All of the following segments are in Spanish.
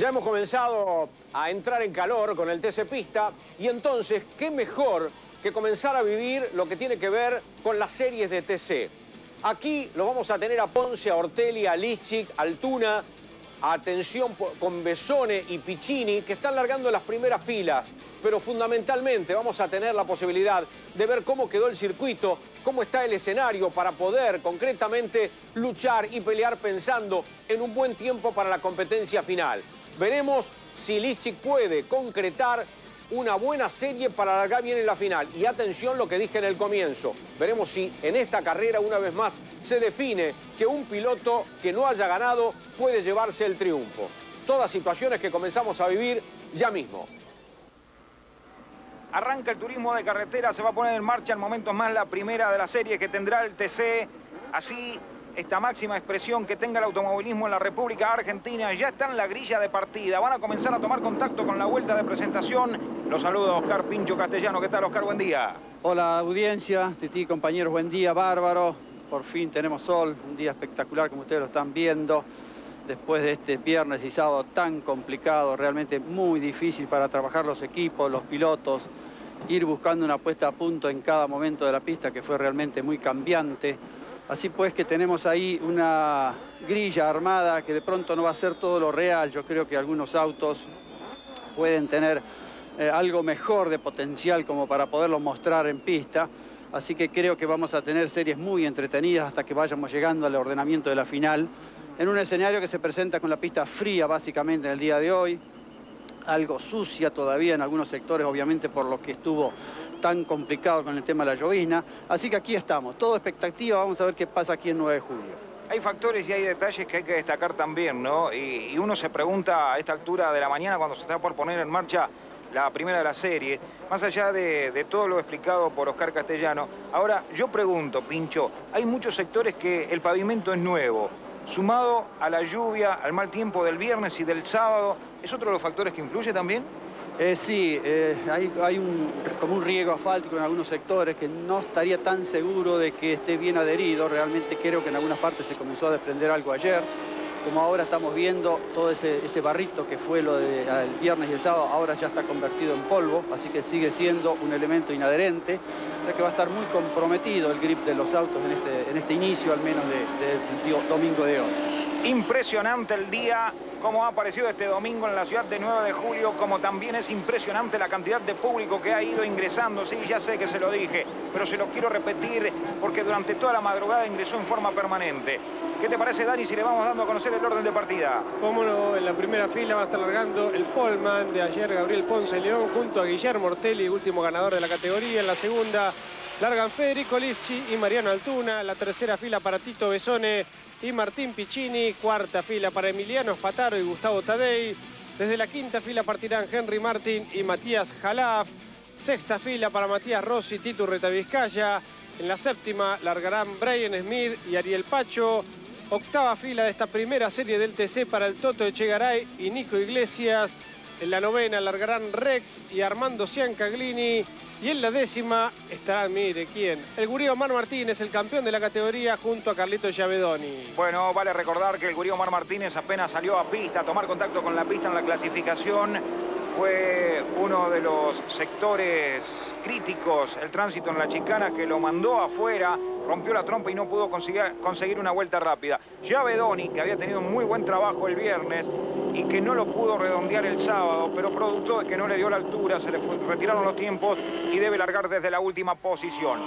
Ya hemos comenzado a entrar en calor con el TC Pista y entonces, ¿qué mejor que comenzar a vivir lo que tiene que ver con las series de TC? Aquí lo vamos a tener a Ponce, a Ortelli, a Lichik, Altuna, atención con Besone y Piccini, que están largando las primeras filas. Pero fundamentalmente vamos a tener la posibilidad de ver cómo quedó el circuito, cómo está el escenario para poder concretamente luchar y pelear pensando en un buen tiempo para la competencia final. Veremos si Lichik puede concretar una buena serie para largar bien en la final. Y atención lo que dije en el comienzo. Veremos si en esta carrera una vez más se define que un piloto que no haya ganado puede llevarse el triunfo. Todas situaciones que comenzamos a vivir ya mismo. Arranca el turismo de carretera, se va a poner en marcha en momentos más la primera de la serie que tendrá el TC. Así esta máxima expresión que tenga el automovilismo en la República Argentina. Ya está en la grilla de partida. Van a comenzar a tomar contacto con la vuelta de presentación. Los saluda Oscar Pincho Castellano. ¿Qué tal, Oscar? Buen día. Hola, audiencia. Titi, compañeros, buen día. Bárbaro. Por fin tenemos sol. Un día espectacular, como ustedes lo están viendo. Después de este viernes y sábado tan complicado, realmente muy difícil para trabajar los equipos, los pilotos, ir buscando una puesta a punto en cada momento de la pista que fue realmente muy cambiante. Así pues que tenemos ahí una grilla armada que de pronto no va a ser todo lo real. Yo creo que algunos autos pueden tener eh, algo mejor de potencial como para poderlo mostrar en pista. Así que creo que vamos a tener series muy entretenidas hasta que vayamos llegando al ordenamiento de la final. En un escenario que se presenta con la pista fría básicamente en el día de hoy. Algo sucia todavía en algunos sectores, obviamente por lo que estuvo tan complicado con el tema de la llovizna. Así que aquí estamos, todo expectativa, vamos a ver qué pasa aquí el 9 de julio. Hay factores y hay detalles que hay que destacar también, ¿no? Y, uno se pregunta a esta altura de la mañana cuando se está por poner en marcha la primera de la serie, más allá de, de, todo lo explicado por Oscar Castellano, ahora yo pregunto, Pincho, hay muchos sectores que el pavimento es nuevo, sumado a la lluvia, al mal tiempo del viernes y del sábado, ¿es otro de los factores que influye también? Eh, sí, eh, hay, un, como un riego asfáltico en algunos sectores que no estaría tan seguro de que esté bien adherido. Realmente creo que en algunas partes se comenzó a desprender algo ayer. Como ahora estamos viendo, todo ese, barrito que fue lo del viernes y el sábado, ahora ya está convertido en polvo, así que sigue siendo un elemento inadherente. O sea que va a estar muy comprometido el grip de los autos en este, en este inicio, al menos del domingo de hoy. Impresionante el día como ha aparecido este domingo en la ciudad de 9 de julio, como también es impresionante la cantidad de público que ha ido ingresando. Sí, ya sé que se lo dije, pero se lo quiero repetir porque durante toda la madrugada ingresó en forma permanente. ¿Qué te parece, Dani, si le vamos dando a conocer el orden de partida? Cómo no, en la primera fila va a estar largando el Polman de ayer, Gabriel Ponce León, junto a Guillermo Ortelli, último ganador de la categoría. En la segunda largan Federico Lischi y Mariano Altuna. La tercera fila para Tito Besone y Martín Piccini. Cuarta fila para Emiliano Spataro y Gustavo Tadei. Desde la quinta fila partirán Henry Martín y Matías Jalaf. Sexta fila para Matías Rossi, Tito Vizcaya. En la séptima largarán Brian Smith y Ariel Pacho. Octava fila de esta primera serie del TC para el Toto Echegaray y Nico Iglesias. En la novena largarán Rex y Armando Ciancaglini. Y en la décima estará, mire, ¿quién? El gurío Omar Martínez, el campeón de la categoría, junto a Carlito Yavedoni. Bueno, vale recordar que el gurío Omar Martínez apenas salió a pista, a tomar contacto con la pista en la clasificación. Fue uno de los sectores críticos, el tránsito en la chicana, que lo mandó afuera, rompió la trompa y no pudo conseguir, una vuelta rápida. Yavedoni, que había tenido muy buen trabajo el viernes, y que no lo pudo redondear el sábado, pero producto de que no le dio la altura, se le retiraron los tiempos y debe largar desde la última posición.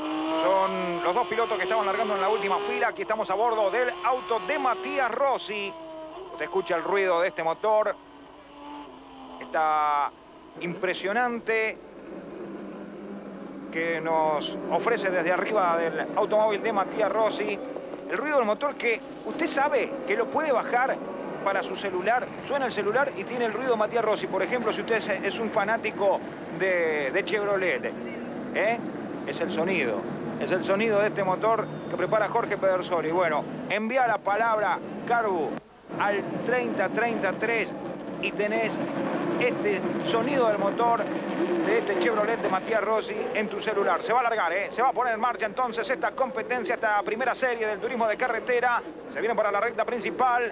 Son los dos pilotos que estaban largando en la última fila. Aquí estamos a bordo del auto de Matías Rossi. Usted escucha el ruido de este motor. Está impresionante que nos ofrece desde arriba del automóvil de Matías Rossi. El ruido del motor que usted sabe que lo puede bajar para su celular, suena el celular y tiene el ruido Matías Rossi. Por ejemplo, si usted es un fanático de, Chevrolet, ¿eh? es el sonido. Es el sonido de este motor que prepara Jorge Pedersoli. Bueno, envía la palabra Carbu al 3033 y tenés este sonido del motor de este Chevrolet de Matías Rossi en tu celular. Se va a largar, ¿eh? se va a poner en marcha entonces esta competencia, esta primera serie del turismo de carretera. Se viene para la recta principal.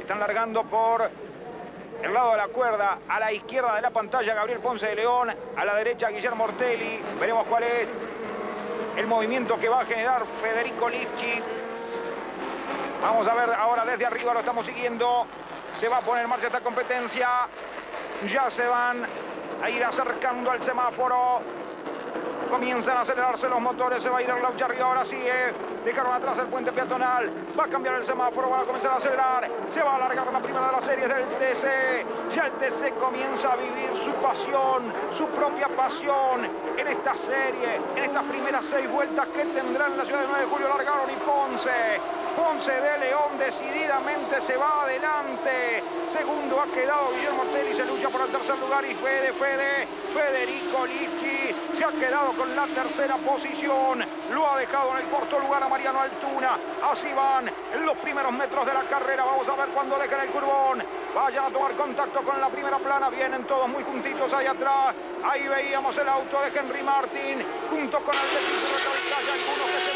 Están largando por el lado de la cuerda, a la izquierda de la pantalla Gabriel Ponce de León, a la derecha Guillermo Ortelli. Veremos cuál es el movimiento que va a generar Federico Lipchi. Vamos a ver ahora desde arriba, lo estamos siguiendo. Se va a poner en marcha esta competencia. Ya se van a ir acercando al semáforo. Comienzan a acelerarse los motores, se va a ir el Laucharri ahora sí, eh. dejaron atrás el puente peatonal, va a cambiar el semáforo, van a comenzar a acelerar, se va a alargar la primera de las series del TC, ya el TC comienza a vivir su pasión, su propia pasión en esta serie, en estas primeras seis vueltas que tendrá en la ciudad de 9 de julio largaron y Ponce, Ponce de León decididamente se va adelante. Segundo ha quedado Guillermo Ortelli, se lucha por el tercer lugar y Fede, Fede, Federico Lischi se ha quedado con la tercera posición. Lo ha dejado en el cuarto lugar a Mariano Altuna. Así van en los primeros metros de la carrera. Vamos a ver cuando dejen el curbón. Vayan a tomar contacto con la primera plana. Vienen todos muy juntitos ahí atrás. Ahí veíamos el auto de Henry Martin junto con el de algunos que se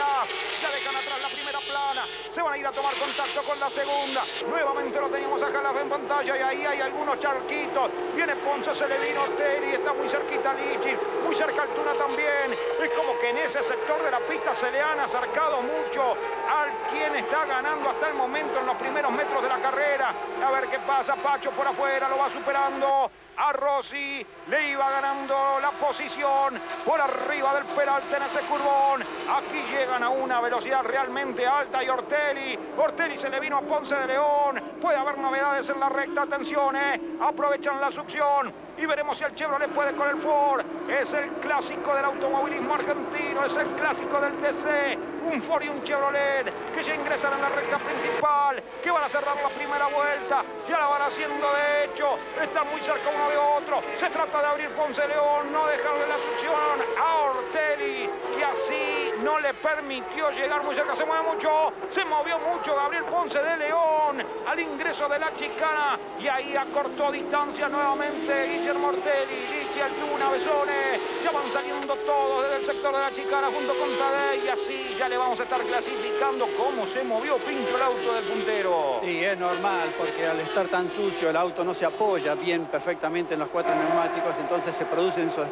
ya dejan atrás la primera plana. Se van a ir a tomar contacto con la segunda. Nuevamente lo teníamos a Jalaf en pantalla y ahí hay algunos charquitos. Viene Ponce, se le vino Ortelli, está muy cerquita Lichi, muy cerca Altuna también. Es como que en ese sector de la pista se le han acercado mucho al quien está ganando hasta el momento en los primeros metros de la carrera. A ver qué pasa, Pacho por afuera, lo va superando a Rossi. Le iba ganando la posición por arriba del Peralte en ese curvón. Aquí llegan a una velocidad realmente alta y Ortelli. Ortelli se le vino a Ponce de León. Puede haber novedades en la recta. Atención, eh. Aprovechan la succión y veremos si el Chevrolet puede con el Ford. Es el clásico del automovilismo argentino, es el clásico del TC. Un Ford y un Chevrolet que ya ingresan en la recta principal, que van a cerrar la primera vuelta, ya la van haciendo de hecho, están muy cerca uno de otro. Se trata de abrir Ponce León, no dejarle la succión a Ortelli y así no le permitió llegar muy cerca, se mueve mucho, se movió mucho Gabriel Ponce de León al ingreso de la chicana y ahí acortó distancia nuevamente Guillermo Ortelli, Lichi, Altuna, Besone, ya van saliendo todos desde el sector de la chicana junto con Tadei y así ya le vamos a estar clasificando cómo se movió Pincho el auto del puntero. Sí, es normal porque al estar tan sucio el auto no se apoya bien perfectamente en los cuatro neumáticos, entonces se producen esos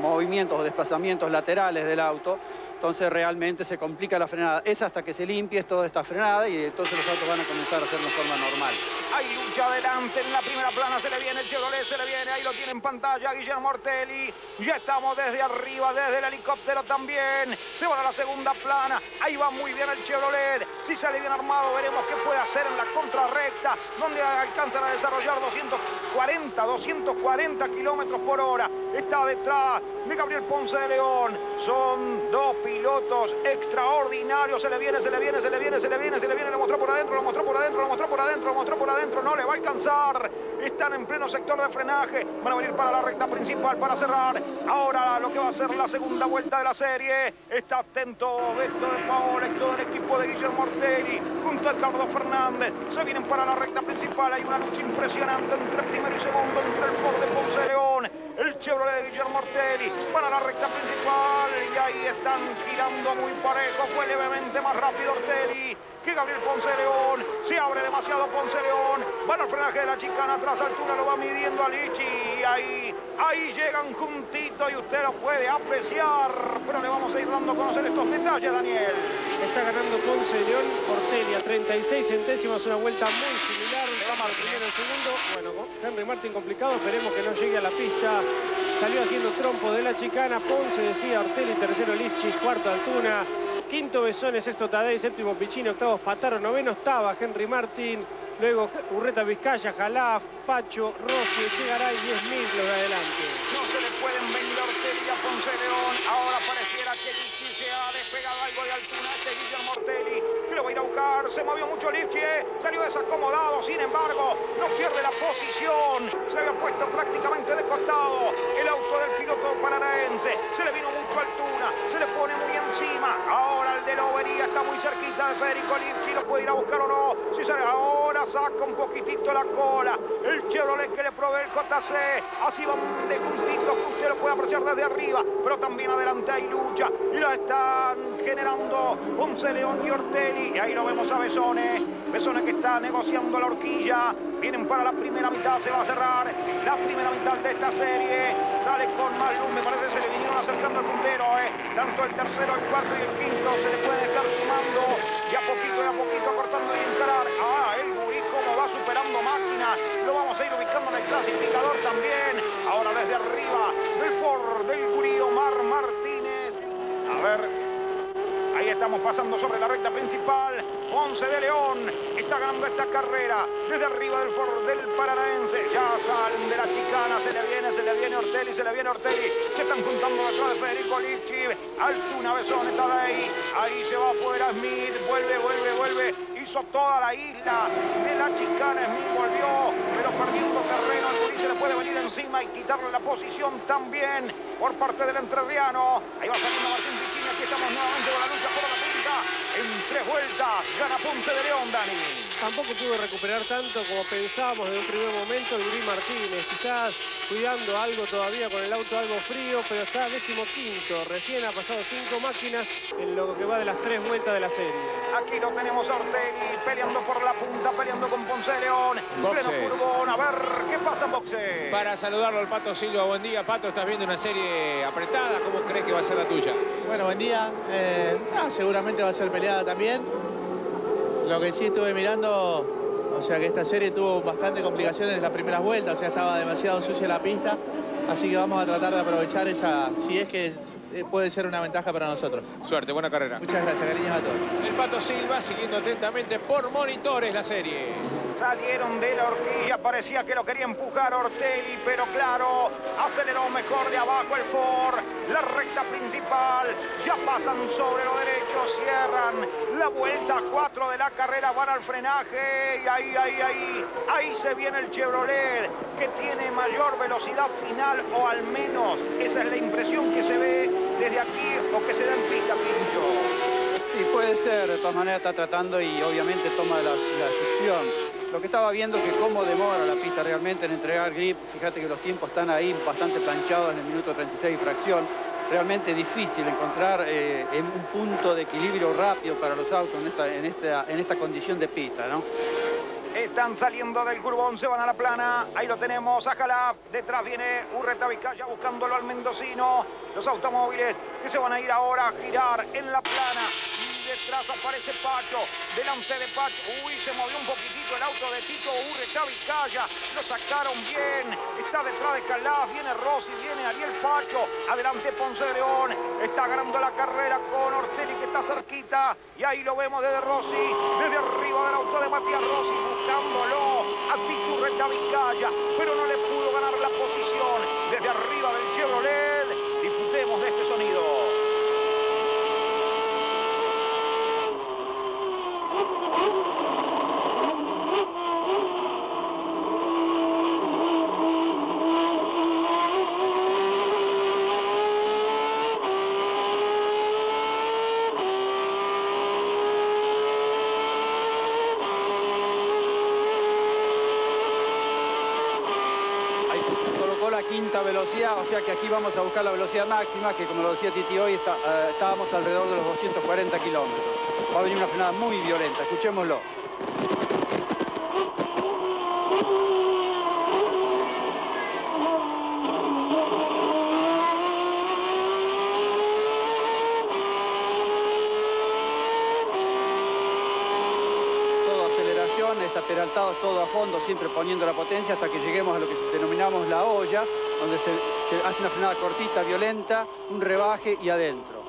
movimientos o desplazamientos laterales del auto entonces realmente se complica la frenada. Es hasta que se limpie toda esta frenada y entonces los autos van a comenzar a hacerlo de forma normal. Hay lucha adelante en la primera plana, se le viene el Chevrolet, se le viene, ahí lo tiene en pantalla Guillermo Ortelli. Ya estamos desde arriba, desde el helicóptero también. Se va a la segunda plana, ahí va muy bien el Chevrolet. Si sale bien armado, veremos qué puede hacer en la contrarrecta, donde alcanzan a desarrollar 240, 240 kilómetros por hora. Está detrás de Gabriel Ponce de León. Son dos pilotos extraordinarios. Se le viene, se le viene, se le viene, se le viene, se le viene. Lo mostró por adentro, lo mostró por adentro, lo mostró por adentro, lo mostró por adentro. No le va a alcanzar. Están en pleno sector de frenaje. Van a venir para la recta principal para cerrar. Ahora lo que va a ser la segunda vuelta de la serie. Está atento Beto de Paola y todo el equipo de Guillermo Ortelli junto a Edgardo Fernández. Se vienen para la recta principal. Hay una lucha impresionante entre primero y segundo, entre el Ford de Ponce León, Chevrolet de Guillermo Ortelli. Para la recta principal y ahí están girando muy parejo. Fue levemente más rápido Ortelli que Gabriel Ponce León. Se abre demasiado Ponce León. Van al frenaje de la chicana. Atrás altura lo va midiendo a Ahí, ahí llegan juntitos y usted lo puede apreciar. Pero le vamos a ir dando a conocer estos detalles, Daniel. Está ganando Ponce León Ortelli a 36 centésimas. Una vuelta muy similar. El primero, el segundo. Bueno, Henry Martin complicado. Esperemos que no llegue a la pista. Salió haciendo trompo de la chicana. Ponce decía Ortelli, tercero Lichi, cuarto Altuna. Quinto Besones, sexto Tadei, séptimo Pichino, octavo Pataro, noveno estaba Henry Martín, luego Urreta Vizcaya, Jalaf, Pacho, Rossi, Echegaray y Smith los de adelante. No se le pueden venir Ortelli a Ponce León, ahora pareciera que Lichi se ha despegado algo de altura, este Guillermo Ortelli, que lo va a ir a buscar, se movió mucho Lichi, salió desacomodado, sin embargo, no pierde la posición, se había puesto prácticamente de costado el auto del piloto paranaense, se le vino mucho altura, se le pone muy encima, ahora de Lobería está muy cerquita de Federico si lo puede ir a buscar o no. Si sale ahora, saca un poquitito la cola. El Chevrolet que le provee el JC. Así van de juntito, usted lo puede apreciar desde arriba. Pero también adelante hay lucha. Y la están generando Ponce León y Ortelli. Y ahí lo vemos a Besone Besone que está negociando la horquilla. Vienen para la primera mitad, se va a cerrar la primera mitad de esta serie. Sale con más luz, me parece que se le vinieron acercando al puntero. Eh. Tanto el tercero, el cuarto y el quinto se le pueden estar sumando. Y a poquito y a poquito cortando y encarar. Ah, el Gurí como va superando máquinas. Lo vamos a ir ubicando en el clasificador también. Ahora desde arriba, del Ford, del Gurí, Omar Martínez. A ver, Ahí estamos pasando sobre la recta principal. Ponce de León está ganando esta carrera desde arriba del Ford del Paranaense. Ya salen de la chicana, se le viene, se le viene Ortelli, se le viene Ortelli. Se están juntando detrás de Federico Lichi. Altuna Besón está de ahí. Ahí se va afuera Smith. Vuelve, vuelve, vuelve. Hizo toda la isla de la chicana. Smith volvió, pero perdiendo terreno. El se le puede venir encima y quitarle la posición también por parte del entrerriano. Ahí va saliendo Martín Pichini. Aquí estamos nuevamente con la lucha por la punta. En tres vueltas gana Ponce de León, Dani. Tampoco pudo recuperar tanto como pensábamos en un primer momento el Martínez. Quizás cuidando algo todavía con el auto algo frío, pero está décimo quinto. Recién ha pasado cinco máquinas en lo que va de las tres vueltas de la serie. Aquí lo tenemos a Ortegui peleando por la punta, peleando con Ponce de León. Pleno curvón. A ver qué pasa en boxe. Para saludarlo al Pato Silva. Buen día, Pato. Estás viendo una serie apretada. ¿Cómo crees que va a ser la tuya? Bueno, buen día. Eh, ah, seguramente va a ser peleada también. Lo que sí estuve mirando, o sea que esta serie tuvo bastante complicaciones en las primeras vueltas, o sea, estaba demasiado sucia la pista. Así que vamos a tratar de aprovechar esa, si es que puede ser una ventaja para nosotros. Suerte, buena carrera. Muchas gracias, cariños a todos. El Pato Silva siguiendo atentamente por monitores la serie. Salieron de la horquilla, parecía que lo quería empujar Ortelli, pero claro, aceleró mejor de abajo el Ford. La recta principal, ya pasan sobre lo derecho, cierran la vuelta 4 de la carrera, van al frenaje y ahí, ahí, ahí, ahí se viene el Chevrolet que tiene mayor velocidad final o al menos esa es la impresión que se ve desde aquí o que se da en pista, Pincho. Sí, puede ser, de todas maneras está tratando y obviamente toma la, la. Lo que estaba viendo que cómo demora la pista realmente en entregar grip. Fíjate que los tiempos están ahí bastante planchados en el minuto 36 fracción. Realmente difícil encontrar eh, un punto de equilibrio rápido para los autos en esta, en esta, en esta condición de pista, ¿no? Están saliendo del curvón, se van a la plana. Ahí lo tenemos, a Detrás viene Urreta Vizcaya buscándolo al mendocino. Los automóviles que se van a ir ahora a girar en la plana. Detrás aparece Pacho, delante de Pacho, uy, se movió un poquitito el auto de Tito Urreta Vizcaya, lo sacaron bien, está detrás de Calaf, viene Rossi, viene Ariel Pacho, adelante Ponce de León, está ganando la carrera con Ortelli que está cerquita, y ahí lo vemos desde Rossi, desde arriba del auto de Matías Rossi, a Tito Urreta Vizcaya, pero no le pudo ganar la posición desde arriba del Chevrolet, disfrutemos de este sonido. quinta o sea que aquí vamos a buscar la velocidad máxima, que como lo decía Titi hoy, está, eh, estábamos alrededor de los 240 kilómetros. Va a venir una frenada muy violenta, escuchémoslo. está peraltado todo a fondo, siempre poniendo la potencia hasta que lleguemos a lo que denominamos la olla, donde se, hace una frenada cortita, violenta, un rebaje y adentro.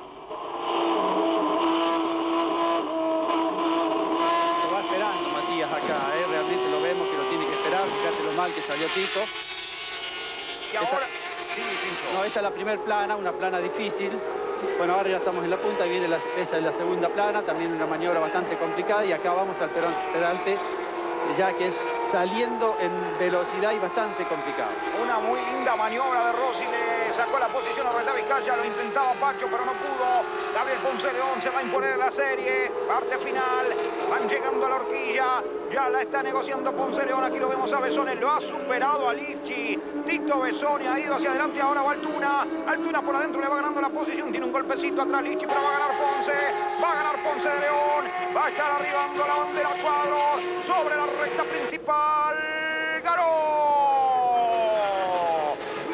Lo va esperando Matías acá, ¿eh? realmente lo vemos que lo tiene que esperar, fíjate lo mal que salió Tito. Y ahora... no, esta es la primera plana, una plana difícil. Bueno, ahora ya estamos en la punta y viene la, esa es la segunda plana, también una maniobra bastante complicada y acá vamos al peralte ya que es saliendo en velocidad y bastante complicado. Una muy linda maniobra de Rossi, le sacó la posición a Reta Vizcaya, lo intentaba Pacho, pero no pudo. Gabriel Ponce León se va a imponer la serie, parte final, Van llegando a la horquilla. Ya la está negociando Ponce León. Aquí lo vemos a Besone. Lo ha superado a Lifchi. Tito Besone ha ido hacia adelante. Ahora va Altuna. Altuna por adentro le va ganando la posición. Tiene un golpecito atrás Lifchi, pero va a ganar Ponce. Va a ganar Ponce de León. Va a estar arribando la bandera cuadro sobre. ¡Ganó!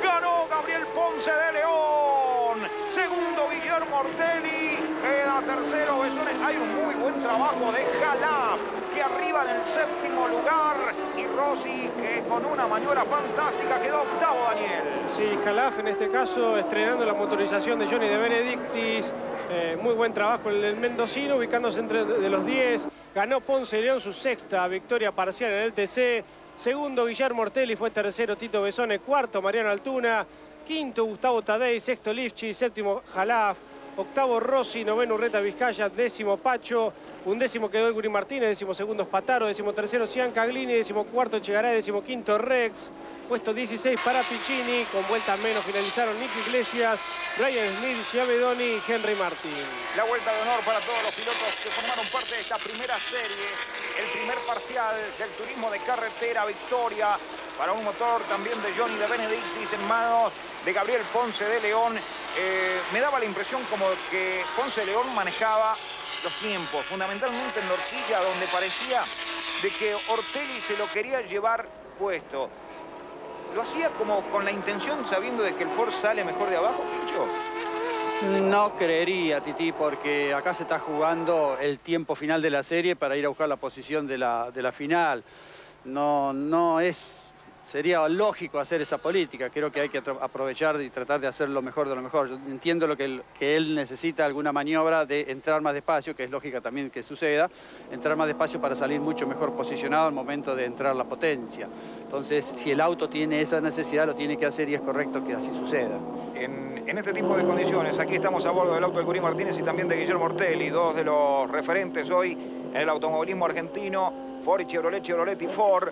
¡Ganó Gabriel Ponce de León! Segundo Guillermo Ortelli. Queda tercero. Hay un muy buen trabajo de Jalap, que arriba en el séptimo lugar. Y Rossi, que con una maniobra fantástica quedó octavo, Daniel. Sí, Calaf en este caso estrenando la motorización de Johnny de Benedictis. Eh, muy buen trabajo el del mendocino, ubicándose entre de los 10. Ganó Ponce León su sexta victoria parcial en el TC. Segundo, Guillermo Ortelli, fue tercero Tito Besone, cuarto Mariano Altuna, quinto Gustavo Tadei, sexto Lifchi, séptimo Jalaf, octavo Rossi, noveno Urreta Vizcaya, décimo Pacho, undécimo quedó el Guri Martínez, décimo segundo Spataro, décimo tercero Cian Caglini, décimo cuarto Chegaray, décimo quinto Rex, puesto 16 para Piccini, con vuelta menos finalizaron Nico Iglesias, Ryan Smith, Giavedoni y Henry Martín. La vuelta de honor para todos los pilotos que formaron parte de esta primera serie. El primer parcial del turismo de carretera, victoria para un motor también de Johnny de Benedictis en manos de Gabriel Ponce de León. Eh, me daba la impresión como que Ponce de León manejaba los tiempos, fundamentalmente en la horquilla, donde parecía de que Ortelli se lo quería llevar puesto. ¿Lo hacía como con la intención, sabiendo de que el Ford sale mejor de abajo, Pincho? No creería, Titi, porque acá se está jugando el tiempo final de la serie para ir a buscar la posición de la, de la final. No, no es sería lógico hacer esa política. Creo que hay que aprovechar y tratar de hacer lo mejor de lo mejor. Entiendo lo que que él necesita alguna maniobra de entrar más despacio, que es lógica también que suceda, entrar más despacio para salir mucho mejor posicionado al momento de entrar la potencia. Entonces, si el auto tiene esa necesidad, lo tiene que hacer y es correcto que así suceda. En, en este tipo de condiciones, aquí estamos a bordo del auto de Curí Martínez y también de Guillermo Ortelli, dos de los referentes hoy en el automovilismo argentino, Ford y Chevrolet, Chevrolet y Ford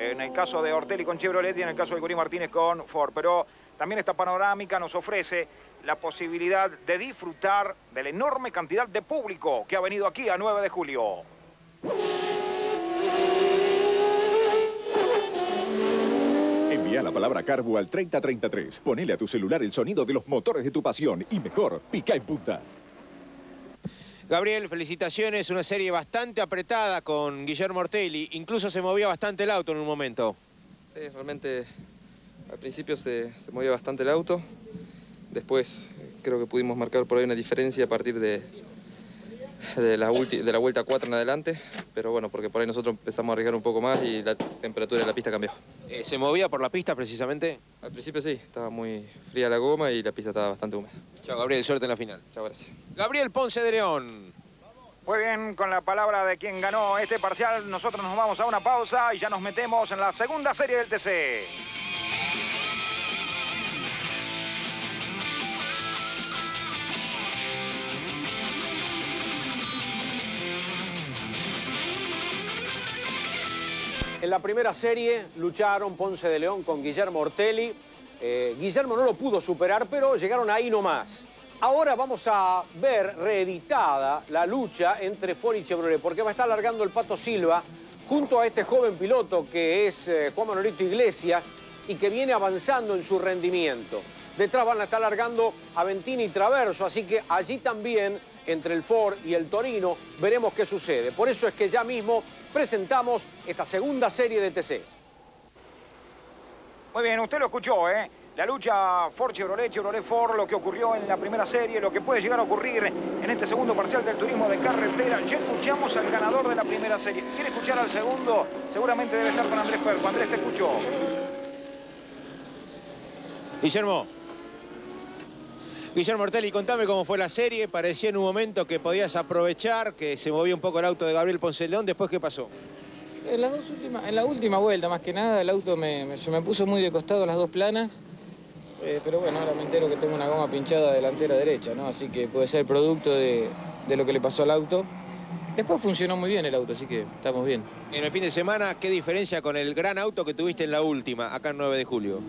en el caso de Ortelli con Chevrolet y en el caso de Curí Martínez con Ford. Pero también esta panorámica nos ofrece la posibilidad de disfrutar de la enorme cantidad de público que ha venido aquí a 9 de julio. Envía la palabra Carbo al 3033. Ponele a tu celular el sonido de los motores de tu pasión y mejor, pica en punta. Gabriel, felicitaciones, una serie bastante apretada con Guillermo Ortelli, incluso se movía bastante el auto en un momento. Sí, realmente al principio se, se movía bastante el auto, después creo que pudimos marcar por ahí una diferencia a partir de, de, la, de la vuelta 4 en adelante, pero bueno, porque por ahí nosotros empezamos a arriesgar un poco más y la temperatura de la pista cambió. Eh, ¿Se movía por la pista precisamente? Al principio sí, estaba muy fría la goma y la pista estaba bastante húmeda. Chao Gabriel, suerte en la final. Chao, gracias. Gabriel Ponce de León. Muy bien, con la palabra de quien ganó este parcial, nosotros nos vamos a una pausa y ya nos metemos en la segunda serie del TC. En la primera serie lucharon Ponce de León con Guillermo Ortelli. Eh, Guillermo no lo pudo superar, pero llegaron ahí nomás. Ahora vamos a ver reeditada la lucha entre Ford y Chevrolet, porque va a estar largando el Pato Silva junto a este joven piloto que es eh, Juan Manolito Iglesias y que viene avanzando en su rendimiento. Detrás van a estar largando Aventini y Traverso, así que allí también, entre el Ford y el Torino, veremos qué sucede. Por eso es que ya mismo presentamos esta segunda serie de TC. Muy bien, usted lo escuchó, ¿eh? La lucha Ford Chevrolet, Chevrolet Ford, lo que ocurrió en la primera serie, lo que puede llegar a ocurrir en este segundo parcial del turismo de carretera. Ya escuchamos al ganador de la primera serie. ¿Quiere escuchar al segundo? Seguramente debe estar con Andrés Perco. Andrés, te escuchó. Guillermo. Guillermo Ortelli, contame cómo fue la serie. Parecía en un momento que podías aprovechar, que se movía un poco el auto de Gabriel Ponce León. ¿Después qué pasó? En, las dos últimas, en la última vuelta, más que nada, el auto me, me- se me puso muy de costado las dos planas. Eh, pero bueno, ahora me entero que tengo una goma pinchada delantera derecha, ¿no? Así que puede ser producto de, de lo que le pasó al auto. Después funcionó muy bien el auto, así que estamos bien. En el fin de semana, ¿qué diferencia con el gran auto que tuviste en la última, acá en 9 de julio?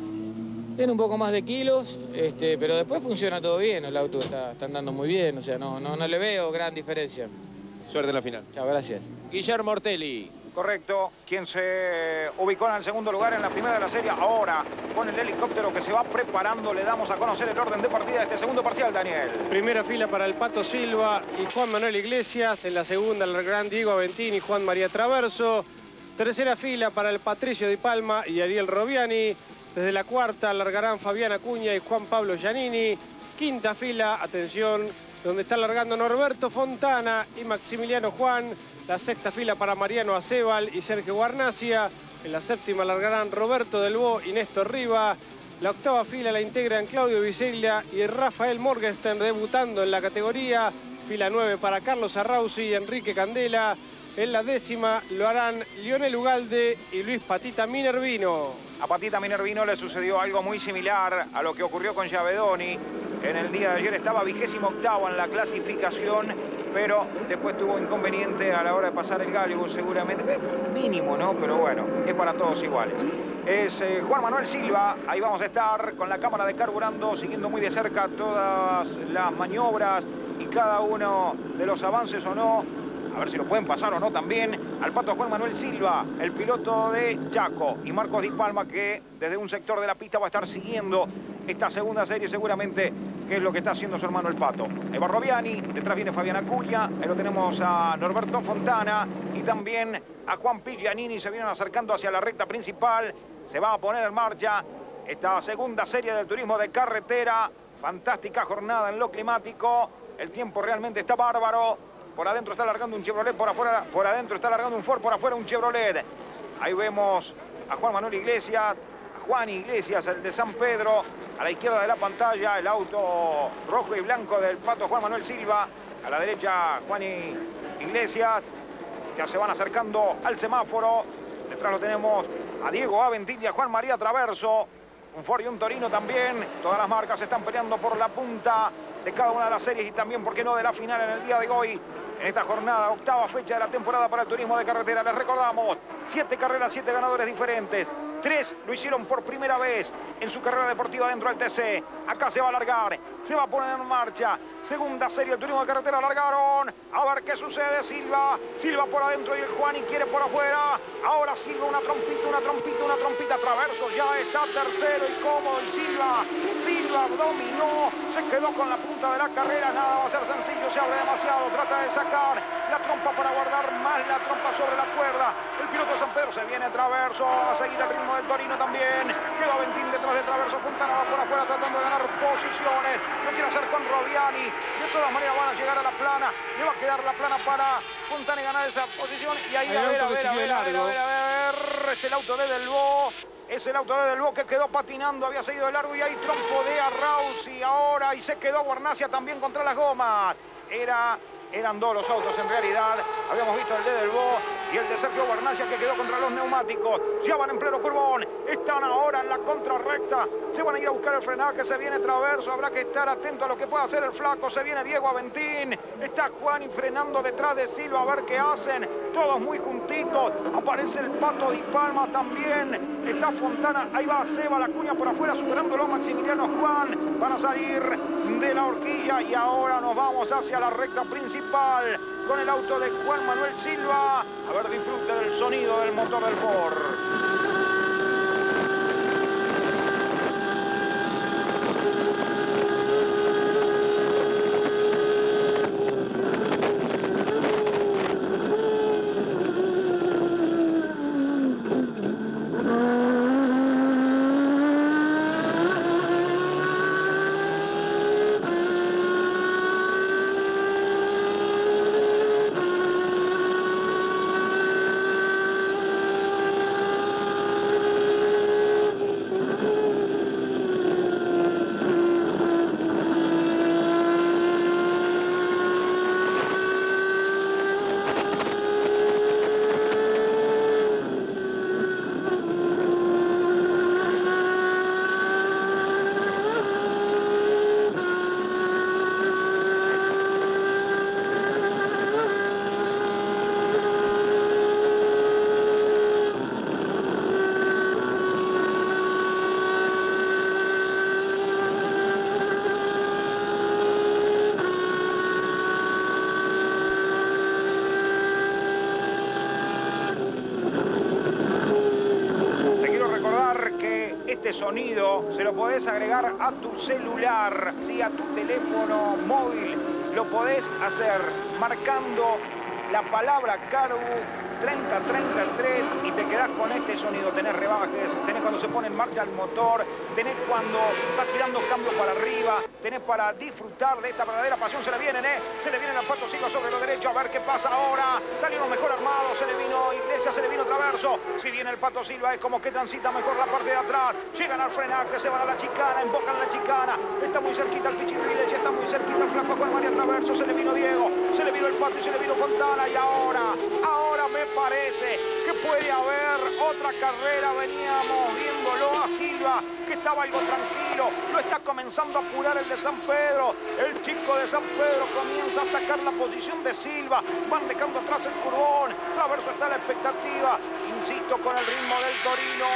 Tiene un poco más de kilos, este, pero después funciona todo bien, el auto está, está andando muy bien, o sea, no, no, no le veo gran diferencia. Suerte en la final. Chao, gracias. Guillermo Ortelli. Correcto, quien se ubicó en el segundo lugar en la primera de la serie. Ahora, con el helicóptero que se va preparando, le damos a conocer el orden de partida de este segundo parcial, Daniel. Primera fila para el Pato Silva y Juan Manuel Iglesias. En la segunda, el gran Diego Aventini y Juan María Traverso. Tercera fila para el Patricio Di Palma y Ariel Robiani. Desde la cuarta largarán Fabián Acuña y Juan Pablo Giannini. Quinta fila, atención, donde está largando Norberto Fontana y Maximiliano Juan. La sexta fila para Mariano Acebal y Sergio Guarnacia. En la séptima largarán Roberto Delbo y Néstor Riva. La octava fila la integran Claudio Viceglia y Rafael Morgenstern debutando en la categoría. Fila 9 para Carlos Arrauzi y Enrique Candela. En la décima lo harán Lionel Ugalde y Luis Patita Minervino. A Patita Minervino le sucedió algo muy similar a lo que ocurrió con Javedoni. En el día de ayer estaba vigésimo octavo en la clasificación, pero después tuvo inconveniente a la hora de pasar el Gálibo, seguramente. Eh, Mínimo, ¿no? Pero bueno, es para todos iguales. Es eh, Juan Manuel Silva, ahí vamos a estar con la cámara de carburando, siguiendo muy de cerca todas las maniobras y cada uno de los avances o no a ver si lo pueden pasar o no también, al pato Juan Manuel Silva, el piloto de Chaco, y Marcos Di Palma, que desde un sector de la pista va a estar siguiendo esta segunda serie seguramente, que es lo que está haciendo su hermano el pato. Eva Robiani, detrás viene Fabián Acuña, ahí lo tenemos a Norberto Fontana y también a Juan Piglianini, se vienen acercando hacia la recta principal, se va a poner en marcha esta segunda serie del turismo de carretera, fantástica jornada en lo climático, el tiempo realmente está bárbaro, por adentro está largando un Chevrolet, por afuera, por adentro está largando un Ford, por afuera un Chevrolet. Ahí vemos a Juan Manuel Iglesias, a Juan Iglesias, el de San Pedro. A la izquierda de la pantalla, el auto rojo y blanco del pato Juan Manuel Silva. A la derecha, Juan Iglesias. Ya se van acercando al semáforo. Detrás lo tenemos a Diego Aventín y a Juan María Traverso. Un Ford y un Torino también. Todas las marcas están peleando por la punta de cada una de las series y también, ¿por qué no?, de la final en el día de hoy. En esta jornada, octava fecha de la temporada para el turismo de carretera. Les recordamos, siete carreras, siete ganadores diferentes. Tres lo hicieron por primera vez en su carrera deportiva dentro del TC. Acá se va a alargar, se va a poner en marcha. Segunda serie, el turismo de carretera largaron. A ver qué sucede, Silva. Silva por adentro y el Juani quiere por afuera. Ahora Silva, una trompita, una trompita, una trompita. Traverso ya está tercero y cómodo. Y Silva, Silva dominó. Se quedó con la punta de la carrera. Nada va a ser sencillo, se abre demasiado. Trata de sacar la trompa para guardar más la trompa sobre la cuerda. San Pedro se viene Traverso a seguir el ritmo del Torino también. Quedó Ventín detrás de Traverso. Fontana va por afuera tratando de ganar posiciones. Lo quiere hacer con Robiani. De todas maneras van a llegar a la plana. Le va a quedar la plana para Fontana y ganar esa posición. Y ahí, a ver, a ver, a ver, a ver, a ver, a ver. Es el auto de Delbo. Es el auto de Delbo que quedó patinando, había seguido de largo y ahí trompo de Arrauzi ahora y se quedó Guarnacia también contra las gomas. Era, eran dos los autos en realidad. Habíamos visto el de Delbo y el de Sergio Guarnacia que quedó contra los neumáticos. Ya van en pleno curvón. Están ahora en la contrarrecta. Se van a ir a buscar el frenado que se viene traverso. Habrá que estar atento a lo que pueda hacer el flaco. Se viene Diego Aventín. Está Juan y frenando detrás de Silva a ver qué hacen. Todos muy juntitos. Aparece el Pato Di Palma también. Está Fontana. Ahí va Seba la cuña por afuera superándolo a Maximiliano Juan. Van a salir de la horquilla y ahora nos vamos hacia la recta principal con el auto de Juan Manuel Silva. A ver, disfrute del sonido del motor del Ford. Celular, sí, a tu teléfono móvil. Lo podés hacer marcando la palabra Carbu 30-33 y te quedás con este sonido. Tenés rebajes, tenés cuando se pone en marcha el motor, tenés cuando va tirando cambios para arriba, tenés para disfrutar de esta verdadera pasión. Se le vienen, ¿eh? Se le vienen a Pato Silva sobre lo derecho. A ver qué pasa ahora. Salieron mejor armados, se le vino Iglesias, se le vino Traverso. Si viene el Pato Silva es como que transita mejor la parte de atrás. Llegan al frenaje, se van a la chicana, embocan la chicana. Está muy cerquita el Pichito Iglesias, está muy cerquita el Flaco Juan María Traverso. Se le vino Diego, se le vino el Pato y se le vino Fontana. Y ahora, ahora me parece puede haber otra carrera. Veníamos viéndolo a Silva, que estaba algo tranquilo. Lo está comenzando a apurar el de San Pedro. El chico de San Pedro comienza a atacar la posición de Silva. Van dejando atrás el curbón. Traverso está la expectativa. Insisto con el ritmo del Torino.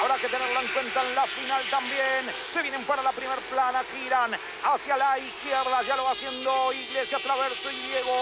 Habrá que tenerlo en cuenta en la final también. Se vienen para la primer plana, giran hacia la izquierda. Ya lo va haciendo Iglesias Traverso y Diego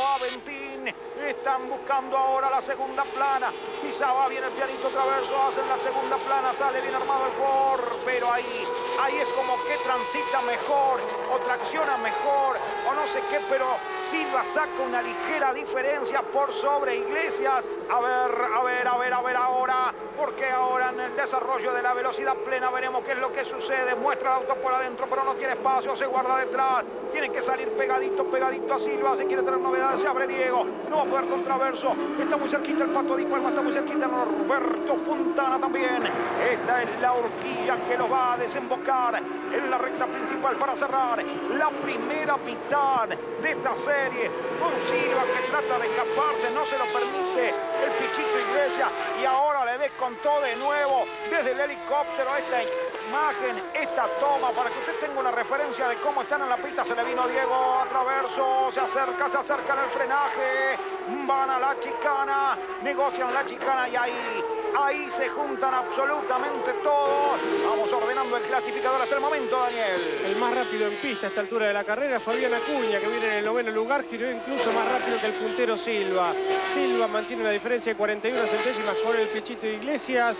Están buscando ahora la segunda plana. Quizá va bien el pianito Traverso, hacen la segunda plana, sale bien armado el Ford. Pero ahí, ahí es como que transita mejor o tracciona mejor o no sé qué, pero Silva saca una ligera diferencia por sobre Iglesias. A ver, a ver, a ver, a ver ahora. Porque ahora en el desarrollo de la velocidad plena veremos qué es lo que sucede. Muestra el auto por adentro, pero no tiene espacio, se guarda detrás. Tienen que salir pegadito, pegadito a Silva. Si quiere tener novedades, se abre Diego. No va a poder contraverso. Está muy cerquita el Pato de Palma, está muy cerquita Norberto Fontana también. Esta es la horquilla que lo va a desembocar en la recta principal para cerrar la primera mitad de esta serie. Con Silva que trata de escaparse, no se lo permite el Pichito Iglesia. Y ahora le descontó de nuevo desde el helicóptero esta imagen, esta toma, para que usted tenga una referencia de cómo están en la pista. Se le vino Diego a traverso, se acerca, se acerca en el frenaje, van a la chicana, negocian la chicana y ahí, ahí se juntan absolutamente todos. Vamos ordenando el clasificador hasta el momento, Daniel. El más rápido en pista a esta altura de la carrera, Fabián Acuña, que viene en el noveno lugar, giró incluso más rápido que el puntero Silva. Silva mantiene una diferencia de 41 centésimas con el Pichito de Iglesias.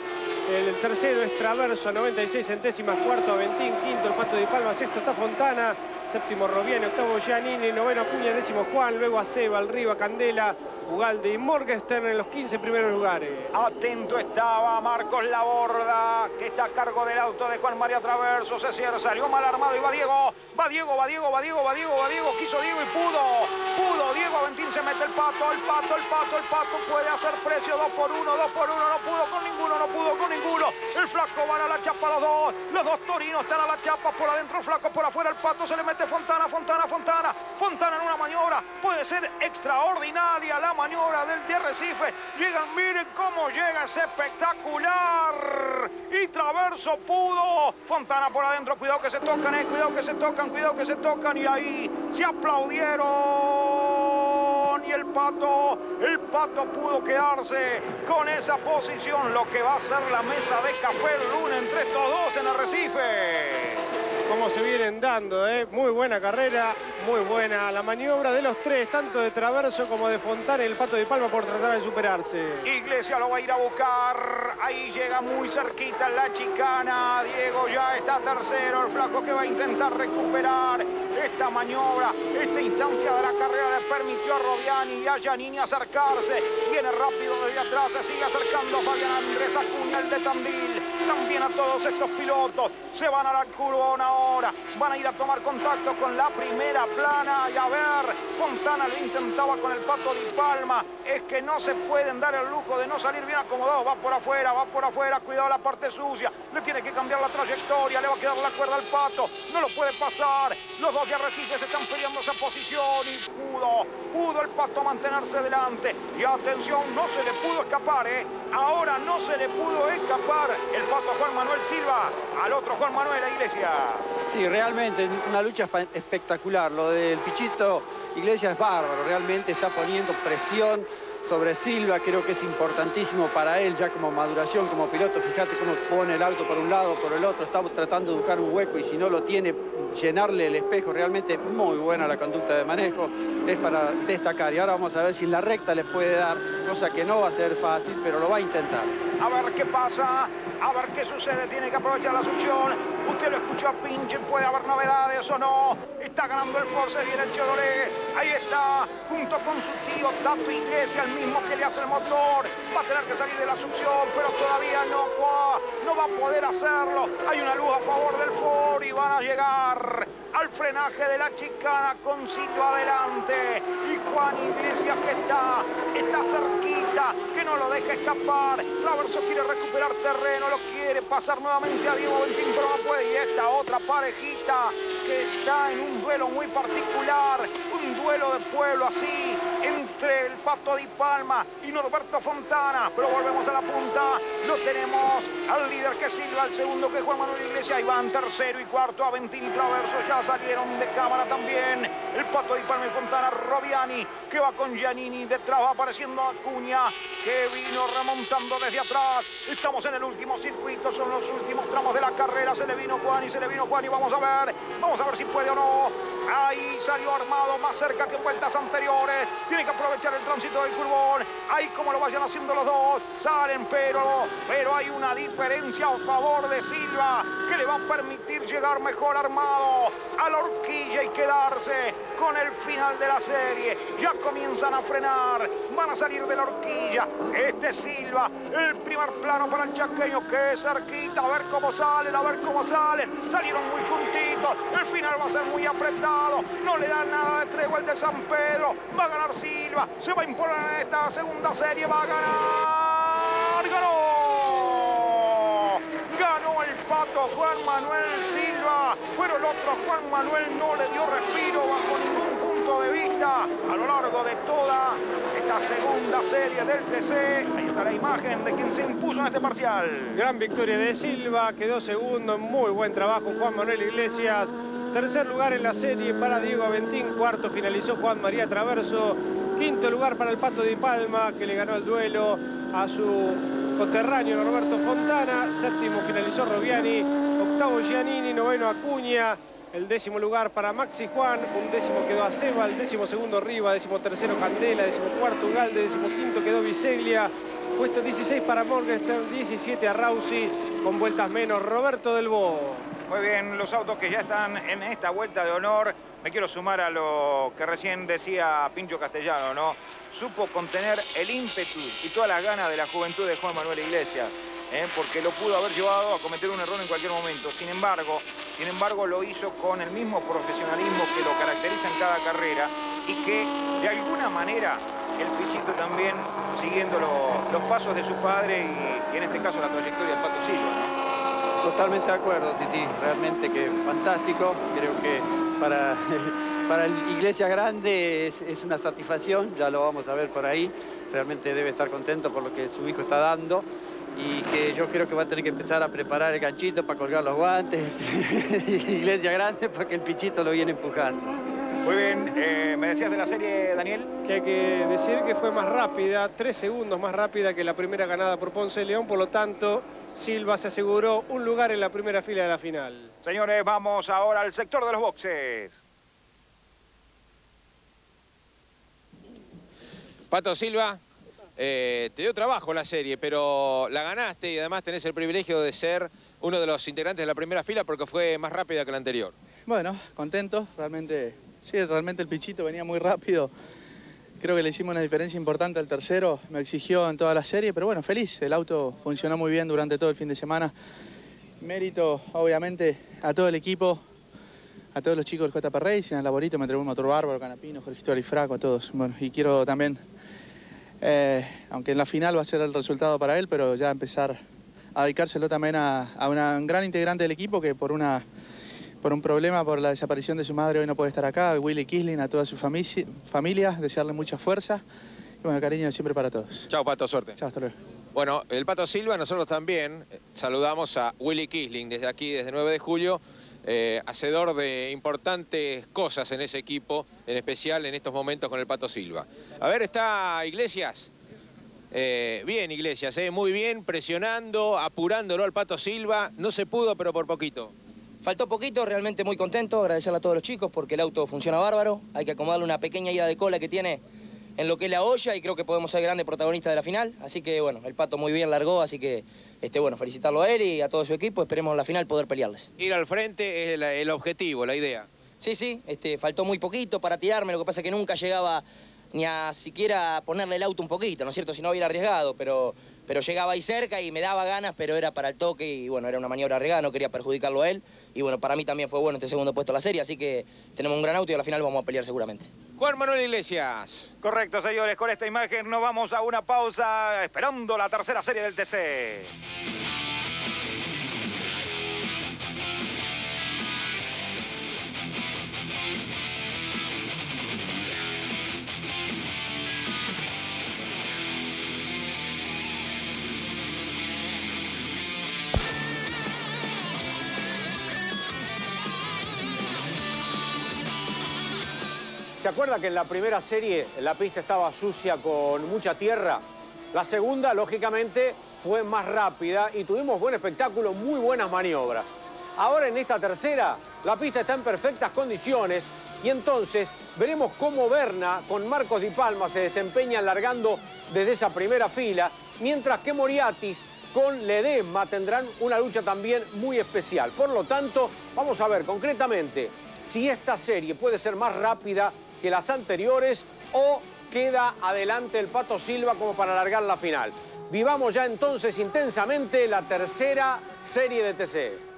El tercero es Traverso, 96 centésimas, cuarto Aventín, quinto el Pato de Palma, sexto está Fontana, séptimo Robiani, octavo Giannini, noveno Acuña, décimo Juan, luego Aceba, Alriba, Candela, Ugalde y Morgenstern en los 15 primeros lugares. Atento estaba Marcos Laborda, que está a cargo del auto de Juan María Traverso. Se cierra, salió mal armado y va Diego. Va Diego, va Diego, va Diego, va Diego, va Diego. Quiso Diego y pudo. Pudo. Diego Aventín se mete el pato, el pato, el pato, el pato. Puede hacer precio dos por uno, dos por uno. No pudo con ninguno, no pudo con ninguno. El flaco van a la chapa los dos. Los dos torinos están a la chapa por adentro, flaco por afuera. El pato se le mete Fontana, Fontana, Fontana. Fontana en una maniobra. Puede ser extraordinaria la maniobra del de Recife. Llegan, miren cómo llega, es espectacular. Y Traverso pudo. Fontana por adentro, cuidado que se tocan, eh, cuidado que se tocan, cuidado que se tocan. Y ahí se aplaudieron. Y el pato, el pato pudo quedarse con esa posición. Lo que va a ser la mesa de café el lunes entre estos dos en Arrecife cómo se vienen dando, ¿eh? muy buena carrera, muy buena la maniobra de los tres, tanto de Traverso como de Fontana el Pato de Palma por tratar de superarse. Iglesia lo va a ir a buscar, ahí llega muy cerquita la chicana, Diego ya está tercero, el flaco que va a intentar recuperar esta maniobra, esta instancia de la carrera le permitió a Robiani y a Giannini acercarse, viene rápido desde atrás, se sigue acercando Fabián Andrés Acuña, el de Tandil, también a todos estos pilotos, se van a la curvona ahora, van a ir a tomar contacto con la primera plana y a ver, Fontana lo intentaba con el Pato Di Palma, es que no se pueden dar el lujo de no salir bien acomodados, va por afuera, va por afuera, cuidado la parte sucia, le tiene que cambiar la trayectoria, le va a quedar la cuerda al Pato, no lo puede pasar, los dos de Arrecife se están peleando esa posición y pudo, pudo el Pato mantenerse delante y atención, no se le pudo escapar, ¿eh? ahora no se le pudo escapar el Pato Juan Manuel Silva al otro Juan Manuel Iglesia. Sí, realmente una lucha espectacular. Lo del Pichito Iglesias es bárbaro, realmente está poniendo presión sobre Silva, creo que es importantísimo para él ya como maduración, como piloto. Fíjate cómo pone el auto por un lado, por el otro, estamos tratando de buscar un hueco y si no lo tiene, llenarle el espejo. Realmente muy buena la conducta de manejo, es para destacar. Y ahora vamos a ver si en la recta le puede dar, cosa que no va a ser fácil, pero lo va a intentar. A ver qué pasa, a ver qué sucede. Tiene que aprovechar la succión. Usted lo escuchó a Pinche, puede haber novedades o no. Está ganando el Force, viene el Chevrolet. Ahí está, junto con su tío Tato Iglesias, el que le hace el motor. Va a tener que salir de la succión, pero todavía no, no va a poder hacerlo. Hay una luz a favor del Ford y van a llegar al frenaje de la chicana con Silva adelante. Y Juan Iglesias que está, está cerquita, que no lo deja escapar. Traverso quiere recuperar terreno, lo quiere pasar nuevamente a Diego Bentín, pero no puede. Y esta otra parejita que está en un duelo muy particular, un duelo de pueblo así, entre el Pato Di Palma y Norberto Fontana. Pero volvemos a la punta, lo tenemos al líder que Silva, al segundo que Juan Manuel Iglesias, y van tercero y cuarto Aventín Traverso, ya salieron de cámara también. El Pato Palma y Fontana, Robiani, que va con Giannini, detrás va apareciendo Acuña, que vino remontando desde atrás. Estamos en el último circuito, son los últimos tramos de la carrera, se le vino Juan y se le vino Juan y vamos a ver, vamos a ver si puede o no. Ahí salió armado más cerca que vueltas anteriores. Tiene que aprovechar el tránsito del curvón. Ahí como lo vayan haciendo los dos. Salen, pero, pero hay una diferencia a favor de Silva que le va a permitir llegar mejor armado a la horquilla y quedarse con el final de la serie. Ya comienzan a frenar. Van a salir de la horquilla. Este Silva, el primer plano para el chaqueño que es cerquita. A ver cómo salen, a ver cómo salen. Salieron muy juntitos. El final va a ser muy apretado. No le dan nada de tregua el de San Pedro. Va a ganar Silva. Se va a imponer en esta segunda serie. Va a ganar. ¡Ganó! Ganó el pato Juan Manuel Silva. Pero el otro Juan Manuel no le dio respiro bajo ningún punto de vista a lo largo de toda esta segunda serie del TC. Ahí está la imagen de quien se impuso en este parcial. Gran victoria de Silva, quedó segundo, muy buen trabajo Juan Manuel Iglesias. Tercer lugar en la serie para Diego Aventín. Cuarto finalizó Juan María Traverso. Quinto lugar para el Pato de Palma, que le ganó el duelo a su conterráneo Roberto Fontana. Séptimo finalizó Robiani. Octavo Giannini. Noveno Acuña. El décimo lugar para Maxi Juan. Un décimo quedó a Seba. El décimo segundo Riva. Décimo tercero Candela. Décimo cuarto Ugalde. Décimo quinto quedó Biseglia. Puesto 16 para Morgenstern. 17 a Rausi. Con vueltas menos Roberto Del Bo. Muy bien, los autos que ya están en esta vuelta de honor. Me quiero sumar a lo que recién decía Pincho Castellano, ¿no? Supo contener el ímpetu y todas las ganas de la juventud de Juan Manuel Iglesias. ¿Eh? porque lo pudo haber llevado a cometer un error en cualquier momento. Sin embargo, sin embargo, lo hizo con el mismo profesionalismo que lo caracteriza en cada carrera y que de alguna manera el Pichito también siguiendo los pasos de su padre y, en este caso la trayectoria del Pato Silva. Totalmente de acuerdo, Titi. Realmente que fantástico. Creo que para, para Iglesia Grande es, una satisfacción. Ya lo vamos a ver por ahí. Realmente debe estar contento por lo que su hijo está dando. Y que yo creo que va a tener que empezar a preparar el ganchito para colgar los guantes. Iglesia Grande para que el pichito lo viene empujando. Muy bien, eh, me decías de la serie, Daniel. Que hay que decir que fue más rápida, tres segundos más rápida que la primera ganada por Ponce León, por lo tanto, Silva se aseguró un lugar en la primera fila de la final. Señores, vamos ahora al sector de los boxes. Pato Silva, eh, te dio trabajo la serie, pero la ganaste y además tenés el privilegio de ser uno de los integrantes de la primera fila porque fue más rápida que la anterior. Bueno, contento, realmente, sí, realmente el pichito venía muy rápido. Creo que le hicimos una diferencia importante al tercero, me exigió en toda la serie, pero bueno, feliz. El auto funcionó muy bien durante todo el fin de semana. Mérito, obviamente, a todo el equipo, a todos los chicos del JP Racing, al Laborito, me entregó un motor bárbaro, Canapino, Jorge y Fraco, a todos. Bueno, y quiero también, eh, aunque en la final va a ser el resultado para él, pero ya empezar a dedicárselo también a, a una, un gran integrante del equipo que por una por un problema, por la desaparición de su madre, hoy no puede estar acá. Willy Kisling, a toda su familia, desearle mucha fuerza. Y bueno, cariño siempre para todos. Chao, Pato, suerte. Chao, hasta luego. Bueno, el Pato Silva, nosotros también eh, saludamos a Willy Kisling desde aquí, desde 9 de julio, eh, hacedor de importantes cosas en ese equipo, en especial en estos momentos con el Pato Silva. A ver, está Iglesias. Eh, bien, Iglesias, muy bien, presionando, apurándolo al Pato Silva. No se pudo, pero por poquito. Faltó poquito, realmente muy contento, agradecerle a todos los chicos porque el auto funciona bárbaro, hay que acomodarle una pequeña ida de cola que tiene en lo que es la olla y creo que podemos ser grandes protagonistas de la final. Así que bueno, el Pato muy bien largó, así que este, bueno, felicitarlo a él y a todo su equipo. Esperemos en la final poder pelearles. Ir al frente es el, el objetivo, la idea. Sí, sí, este, faltó muy poquito para tirarme, lo que pasa es que nunca llegaba ni a siquiera ponerle el auto un poquito, ¿no es cierto? Si no hubiera arriesgado, pero, pero llegaba ahí cerca y me daba ganas, pero era para el toque y bueno, era una maniobra arriesgada, no quería perjudicarlo a él. Y bueno, para mí también fue bueno este segundo puesto de la serie, así que tenemos un gran auto y a la final vamos a pelear seguramente. Juan Manuel Iglesias. Correcto, señores. Con esta imagen nos vamos a una pausa esperando la tercera serie del TC. ¿Se acuerda que en la primera serie la pista estaba sucia con mucha tierra? La segunda, lógicamente, fue más rápida y tuvimos buen espectáculo, muy buenas maniobras. Ahora en esta tercera, la pista está en perfectas condiciones y entonces veremos cómo Berna con Marcos Di Palma se desempeña largando desde esa primera fila, mientras que Moriatis con Ledesma tendrán una lucha también muy especial. Por lo tanto, vamos a ver concretamente si esta serie puede ser más rápida que las anteriores o queda adelante el Pato Silva como para alargar la final. Vivamos ya entonces intensamente la tercera serie de TC.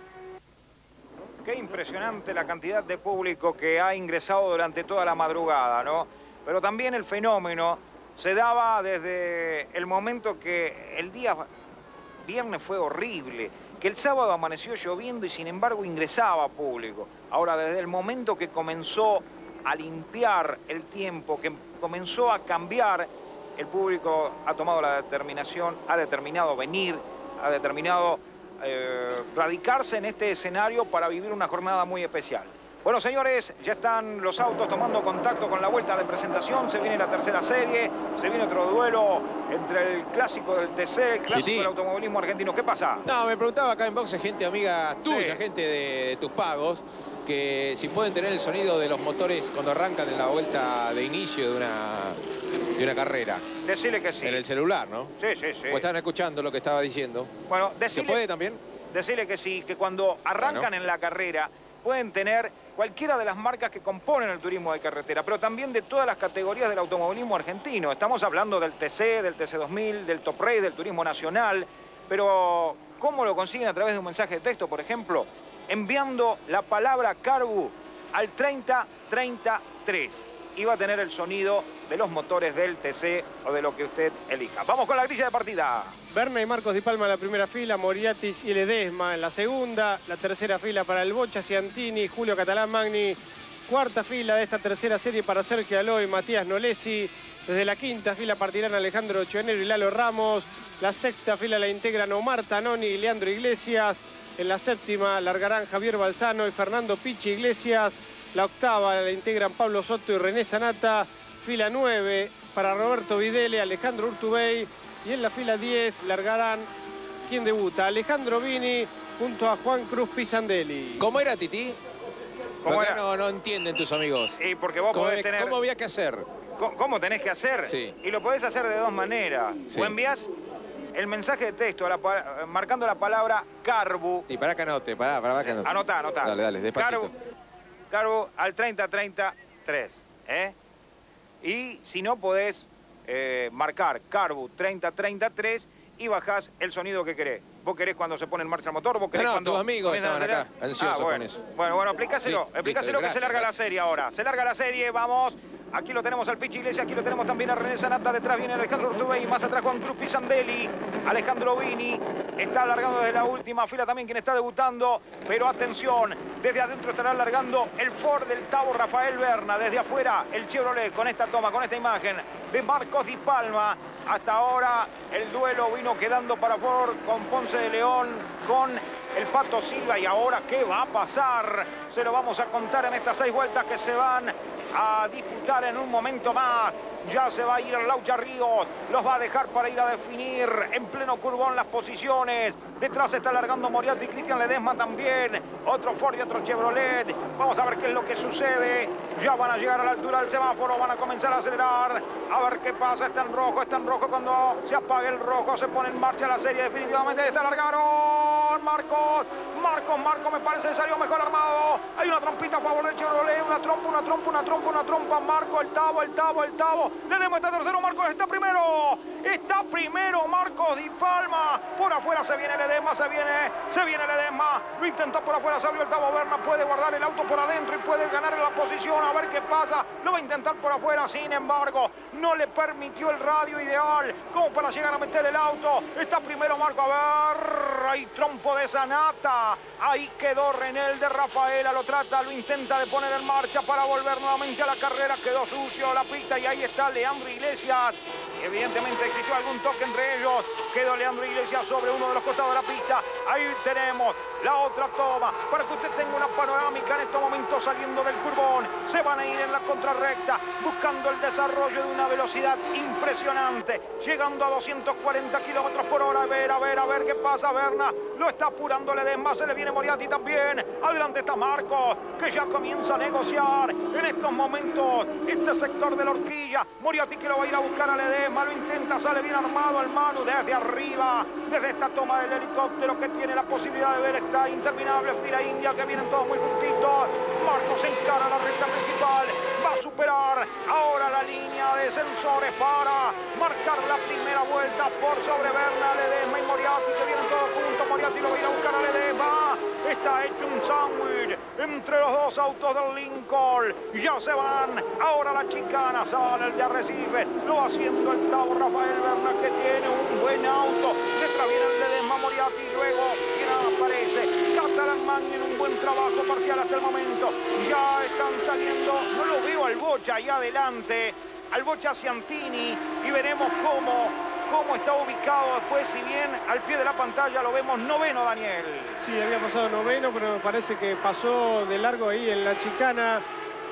Qué impresionante la cantidad de público que ha ingresado durante toda la madrugada, ¿no? Pero también el fenómeno se daba desde el momento que el día viernes fue horrible, que el sábado amaneció lloviendo y sin embargo ingresaba público. Ahora, desde el momento que comenzó a limpiar el tiempo, que comenzó a cambiar, el público ha tomado la determinación, ha determinado venir, ha determinado eh, radicarse en este escenario para vivir una jornada muy especial. Bueno, señores, ya están los autos tomando contacto con la vuelta de presentación. Se viene la tercera serie, se viene otro duelo entre el clásico del TC, el clásico del automovilismo argentino. ¿Qué pasa? No, me preguntaba acá en boxe gente amiga tuya, gente de tus pagos, que si pueden tener el sonido de los motores cuando arrancan en la vuelta de inicio de una, de una carrera. Decirle que sí. En el celular, ¿no? Sí, sí, sí. O están escuchando lo que estaba diciendo. Bueno, ¿Se puede también? Decirle que sí, que cuando arrancan en la carrera pueden tener cualquiera de las marcas que componen el turismo de carretera, pero también de todas las categorías del automovilismo argentino. Estamos hablando del TC, del TC2000, del Top Race, del turismo nacional, pero ¿cómo lo consiguen a través de un mensaje de texto, por ejemplo? Enviando la palabra Carbu al 3033 y va a tener el sonido de los motores del TC o de lo que usted elija. Vamos con la grilla de partida. Berna y Marcos Di Palma en la primera fila, Moriatis y Ledesma en la segunda, la tercera fila para el Bocha Ciantini, Julio Catalán Magni, cuarta fila de esta tercera serie para Sergio Aloy, Matías Nolesi, desde la quinta fila partirán Alejandro Chionero y Lalo Ramos, la sexta fila la integran Omar Tanoni y Leandro Iglesias, en la séptima largarán Javier Balsano y Fernando Pichi Iglesias. La octava la integran Pablo Soto y René Sanata. Fila 9 para Roberto Videle, Alejandro Urtubey. Y en la fila 10 largarán, ¿quién debuta? Alejandro Vini junto a Juan Cruz Pisandelli. ¿Cómo era, Titi? ¿Cómo era? No, no entienden tus amigos. Y porque vos ¿Cómo, podés tener... ¿Cómo había que hacer? ¿Cómo, cómo tenés que hacer? Sí. Y lo podés hacer de dos maneras. Sí. O envías el mensaje de texto la marcando la palabra Carbu. Y para que anote, para, para que anote. Anotá, anotá. Dale, dale, despacito. Carbu, Carbu al 3033. ¿eh? Y si no podés eh, marcar Carbu 3033 y bajás el sonido que querés. Vos querés cuando se pone en marcha el motor, vos querés No, no, cuando... tus amigos estaban acá, acelerar. ansiosos Ah, bueno. con eso. Bueno, bueno, explícaselo, explícaselo que se larga gracias, la serie ahora. Se larga la serie, vamos. Aquí lo tenemos al Pichi Iglesias, aquí lo tenemos también a René Sanata, detrás viene Alejandro Urtubey, más atrás Juan Cruz Pisandelli, Alejandro Vini, está alargando desde la última fila también quien está debutando, pero atención, desde adentro estará alargando el Ford del Tavo Rafael Berna, desde afuera el Chevrolet con esta toma, con esta imagen de Marcos Di Palma, hasta ahora el duelo vino quedando para Ford con Ponce de León, con el Pato Silva y ahora qué va a pasar, se lo vamos a contar en estas seis vueltas que se van a disputar en un momento más. Ya se va a ir el Laucha Ríos. Los va a dejar para ir a definir en pleno curvón las posiciones. Detrás está largando Moriarty, Cristian Ledesma también. Otro Ford y otro Chevrolet. Vamos a ver qué es lo que sucede. Ya van a llegar a la altura del semáforo, van a comenzar a acelerar. A ver qué pasa. Está en rojo, está en rojo. Cuando se apague el rojo, se pone en marcha la serie. Definitivamente está largaron. Marcos, Marcos, Marcos me parece salió mejor armado. Hay una trompita a favor del Chevrolet. Una trompa, una trompa, una trompa, una trompa. Marco, el tabo, el tabo, el tabo. Ledesma está tercero, Marcos está primero. Está primero Marcos Di Palma. Por afuera se viene Ledesma, se viene, se viene Ledesma. Lo intentó por afuera, se abrió el Tabo Berna. Puede guardar el auto por adentro y puede ganar la posición. A ver qué pasa. Lo va a intentar por afuera, sin embargo, no le permitió el radio ideal como para llegar a meter el auto. Está primero Marco, a ver. Hay trompo de Zanata. Ahí quedó Renel de Rafaela. Lo trata, lo intenta de poner en marcha para volver nuevamente a la carrera. Quedó sucio la pista y ahí está Leandro Iglesias. Evidentemente existió algún toque entre ellos. Quedó Leandro Iglesias sobre uno de los costados de la pista. Ahí tenemos la otra toma para que usted tenga una panorámica en estos momentos saliendo del curvón. Se van a ir en la contrarrecta buscando el desarrollo de una velocidad impresionante. Llegando a 240 kilómetros por hora. A ver, a ver, a ver qué pasa. Berna lo está apurando Ledesma. Se le viene Moriarty también. Adelante está Marcos que ya comienza a negociar en estos momentos este sector de la horquilla. Moriarty que lo va a ir a buscar a Ledesma. Lo intenta, sale bien armado el Manu desde arriba. Desde esta toma del helicóptero que tiene la posibilidad de ver interminable fila india que vienen todos muy juntitos. Marcos se encara a la recta principal. Va a superar ahora la línea de sensores para marcar la primera vuelta por sobre Berna, Ledesma y Moriarty que vienen todos juntos. Moriarty lo va a buscar a Ledesma. Está hecho un sándwich entre los dos autos del Lincoln. Ya se van. Ahora la chicana sale el de Arrecife. Lo haciendo el cabo Rafael Berna que tiene un buen auto. Detrás viene el Ledesma Moriarty. Luego quien aparece. Catalan Magni en un buen trabajo parcial hasta el momento. Ya están saliendo. No lo veo al Bocha ahí adelante. Al Bocha Ciantini. Y veremos cómo cómo está ubicado después, si bien al pie de la pantalla lo vemos noveno, Daniel. Sí, había pasado noveno, pero me parece que pasó de largo ahí en la chicana,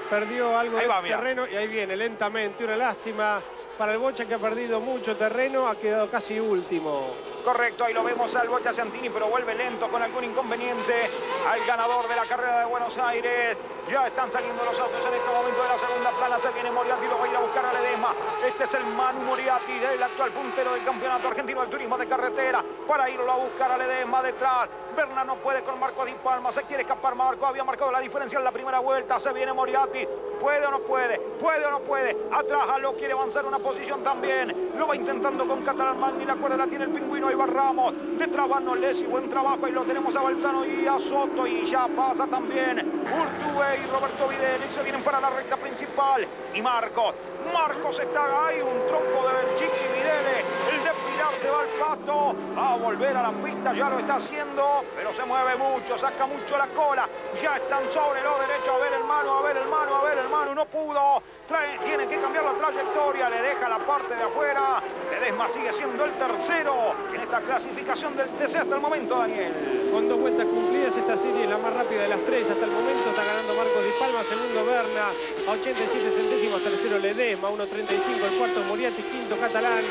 perdió algo Ahí de va, terreno y ahí viene lentamente, una lástima para el Bocha que ha perdido mucho terreno, ha quedado casi último. Correcto, ahí lo vemos al Bocha Santini, pero vuelve lento con algún inconveniente al ganador de la carrera de Buenos Aires. Ya están saliendo los autos en este momento de la segunda plana. Se viene Moriarty, lo va a ir a buscar a Ledesma. Este es el Manu Moriarty, el actual puntero del campeonato argentino del turismo de carretera. Para irlo a buscar a Ledesma detrás. Berna no puede con Marco Di Palma. Se quiere escapar Marco. Había marcado la diferencia en la primera vuelta. Se viene Moriarty. ¿Puede o no puede? ¿Puede o no puede? Atrás lo quiere avanzar una posición también. Lo va intentando con Catalán Magni. La cuerda la tiene el pingüino. Ahí va Ramos. Detrás va Nolesi. Buen trabajo. Ahí lo tenemos a Balzano y a Soto. Y ya pasa también Urtubey y Roberto Vidal. Y se vienen para la recta principal. Y Marcos. Marcos está ahí. Un tronco de Chiqui Videle. El de Pilar se va al pasto. Va a volver a la pista. Ya lo está haciendo. Pero se mueve mucho. Saca mucho la cola. Ya están sobre los derechos. A ver el mano. A ver el mano. A ver el mano. No pudo. Trae, tiene que cambiar la trayectoria. Le deja la parte de afuera. Ledesma sigue siendo el tercero en esta clasificación del TC hasta el momento, Daniel. Con dos vueltas cumplidas, esta serie es la más rápida de las tres. Hasta el momento está ganando Marcos Di Palma, segundo Berna, a 87 centésimos, tercero Ledesma, 1.35, el cuarto Moriarty, quinto Catalán,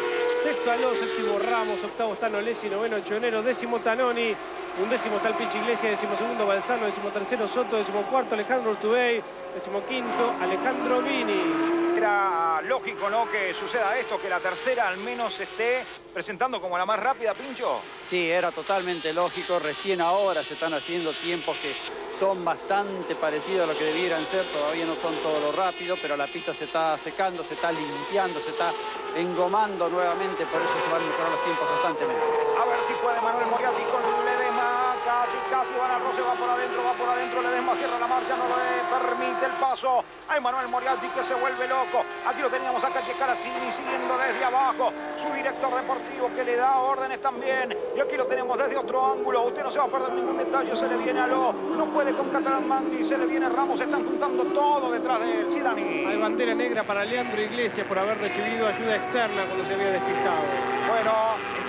sexto Aló, séptimo Ramos, octavo está Nolesi, noveno Chionero, décimo Tanoni, un décimo está el Pinche Iglesia, décimo segundo Balzano, décimo tercero Soto, décimo cuarto Alejandro Urtubey, décimo quinto Alejandro Vini. Era lógico, ¿no?, que suceda esto, que la tercera al menos esté presentando como la más rápida, Pincho. Sí, era totalmente lógico. Recién ahora se están haciendo tiempos que son bastante parecidos a lo que debieran ser. Todavía no son todo lo rápido, pero la pista se está secando, se está limpiando, se está engomando nuevamente. Por eso se van a mejorar los tiempos constantemente. A ver si puede Manuel Moriarty con. Casi, casi van a Rose, va por adentro, va por adentro. Ledesma cierra la marcha, no le permite el paso. Hay Manuel Moriarty que se vuelve loco. Aquí lo teníamos a Calle Caracini siguiendo desde abajo. Su director deportivo que le da órdenes también. Y aquí lo tenemos desde otro ángulo. Usted no se va a perder ningún detalle. Se le viene a lo. No puede con Catalán Magni. Se le viene Ramos. Están juntando todo detrás de él. Hay bandera negra para Leandro Iglesias por haber recibido ayuda externa cuando se había despistado. Bueno,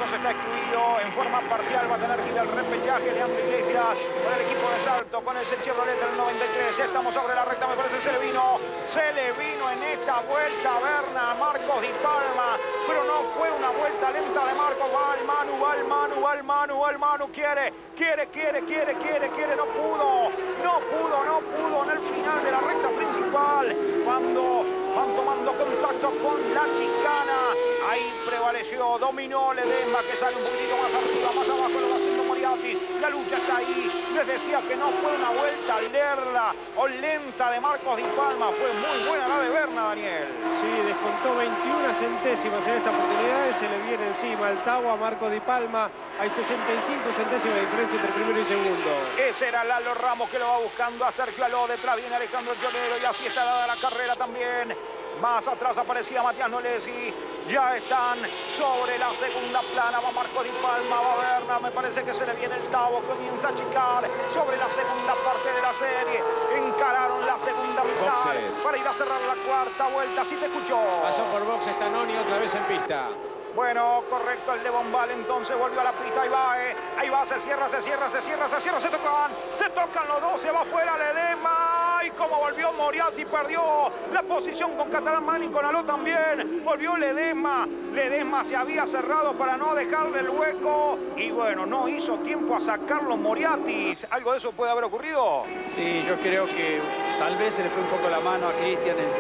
Ramos está excluido en forma parcial. Va a tener que ir al repechaje. Leandro Iglesias con el equipo de salto, con ese Chevrolet del 93. Ya estamos sobre la recta, me parece que se le vino. Se le vino en esta vuelta Berna, Marcos Di Palma. Pero no fue una vuelta lenta de Marcos. Va al Manu, va al Manu, va al Manu, va al Manu. Quiere, quiere, quiere, quiere, quiere, quiere. No pudo, no pudo, no pudo en el final de la recta principal. Cuando van tomando contacto con la chicana. Ahí prevaleció, dominó Ledesma que sale un poquito más arriba, más abajo La lucha está ahí. Les decía que no fue una vuelta lerda o lenta de Marcos Di Palma. Fue muy buena la de Berna, Daniel. Sí, descontó 21 centésimas en esta oportunidad se le viene encima el Tau a Marcos Di Palma. Hay 65 centésimas de diferencia entre primero y segundo. Ese era Lalo Ramos que lo va buscando a Sergio Aló. Detrás viene Alejandro Chonero y así está dada la carrera también. Más atrás aparecía Matías Nolesi. Ya están sobre la segunda plana. Va Marco Di Palma, va Berna. Me parece que se le viene el Tavo. Comienza a chicar sobre la segunda parte de la serie. Encararon la segunda mitad para ir a cerrar la cuarta vuelta. Si te escuchó. Pasó por box Stanoni otra vez en pista. Bueno, correcto el de Bombal, entonces volvió a la pista, ahí va, eh. ahí va, se cierra, se cierra, se cierra, se cierra, se tocan, se tocan los dos, se va fuera Ledema, y como volvió Moriarty, perdió la posición con Catalán Mani, con Aló también, volvió Ledesma, Ledesma se había cerrado para no dejarle el hueco, y bueno, no hizo tiempo a sacarlo Moriarty, ¿algo de eso puede haber ocurrido? Sí, yo creo que tal vez se le fue un poco la mano a Cristian en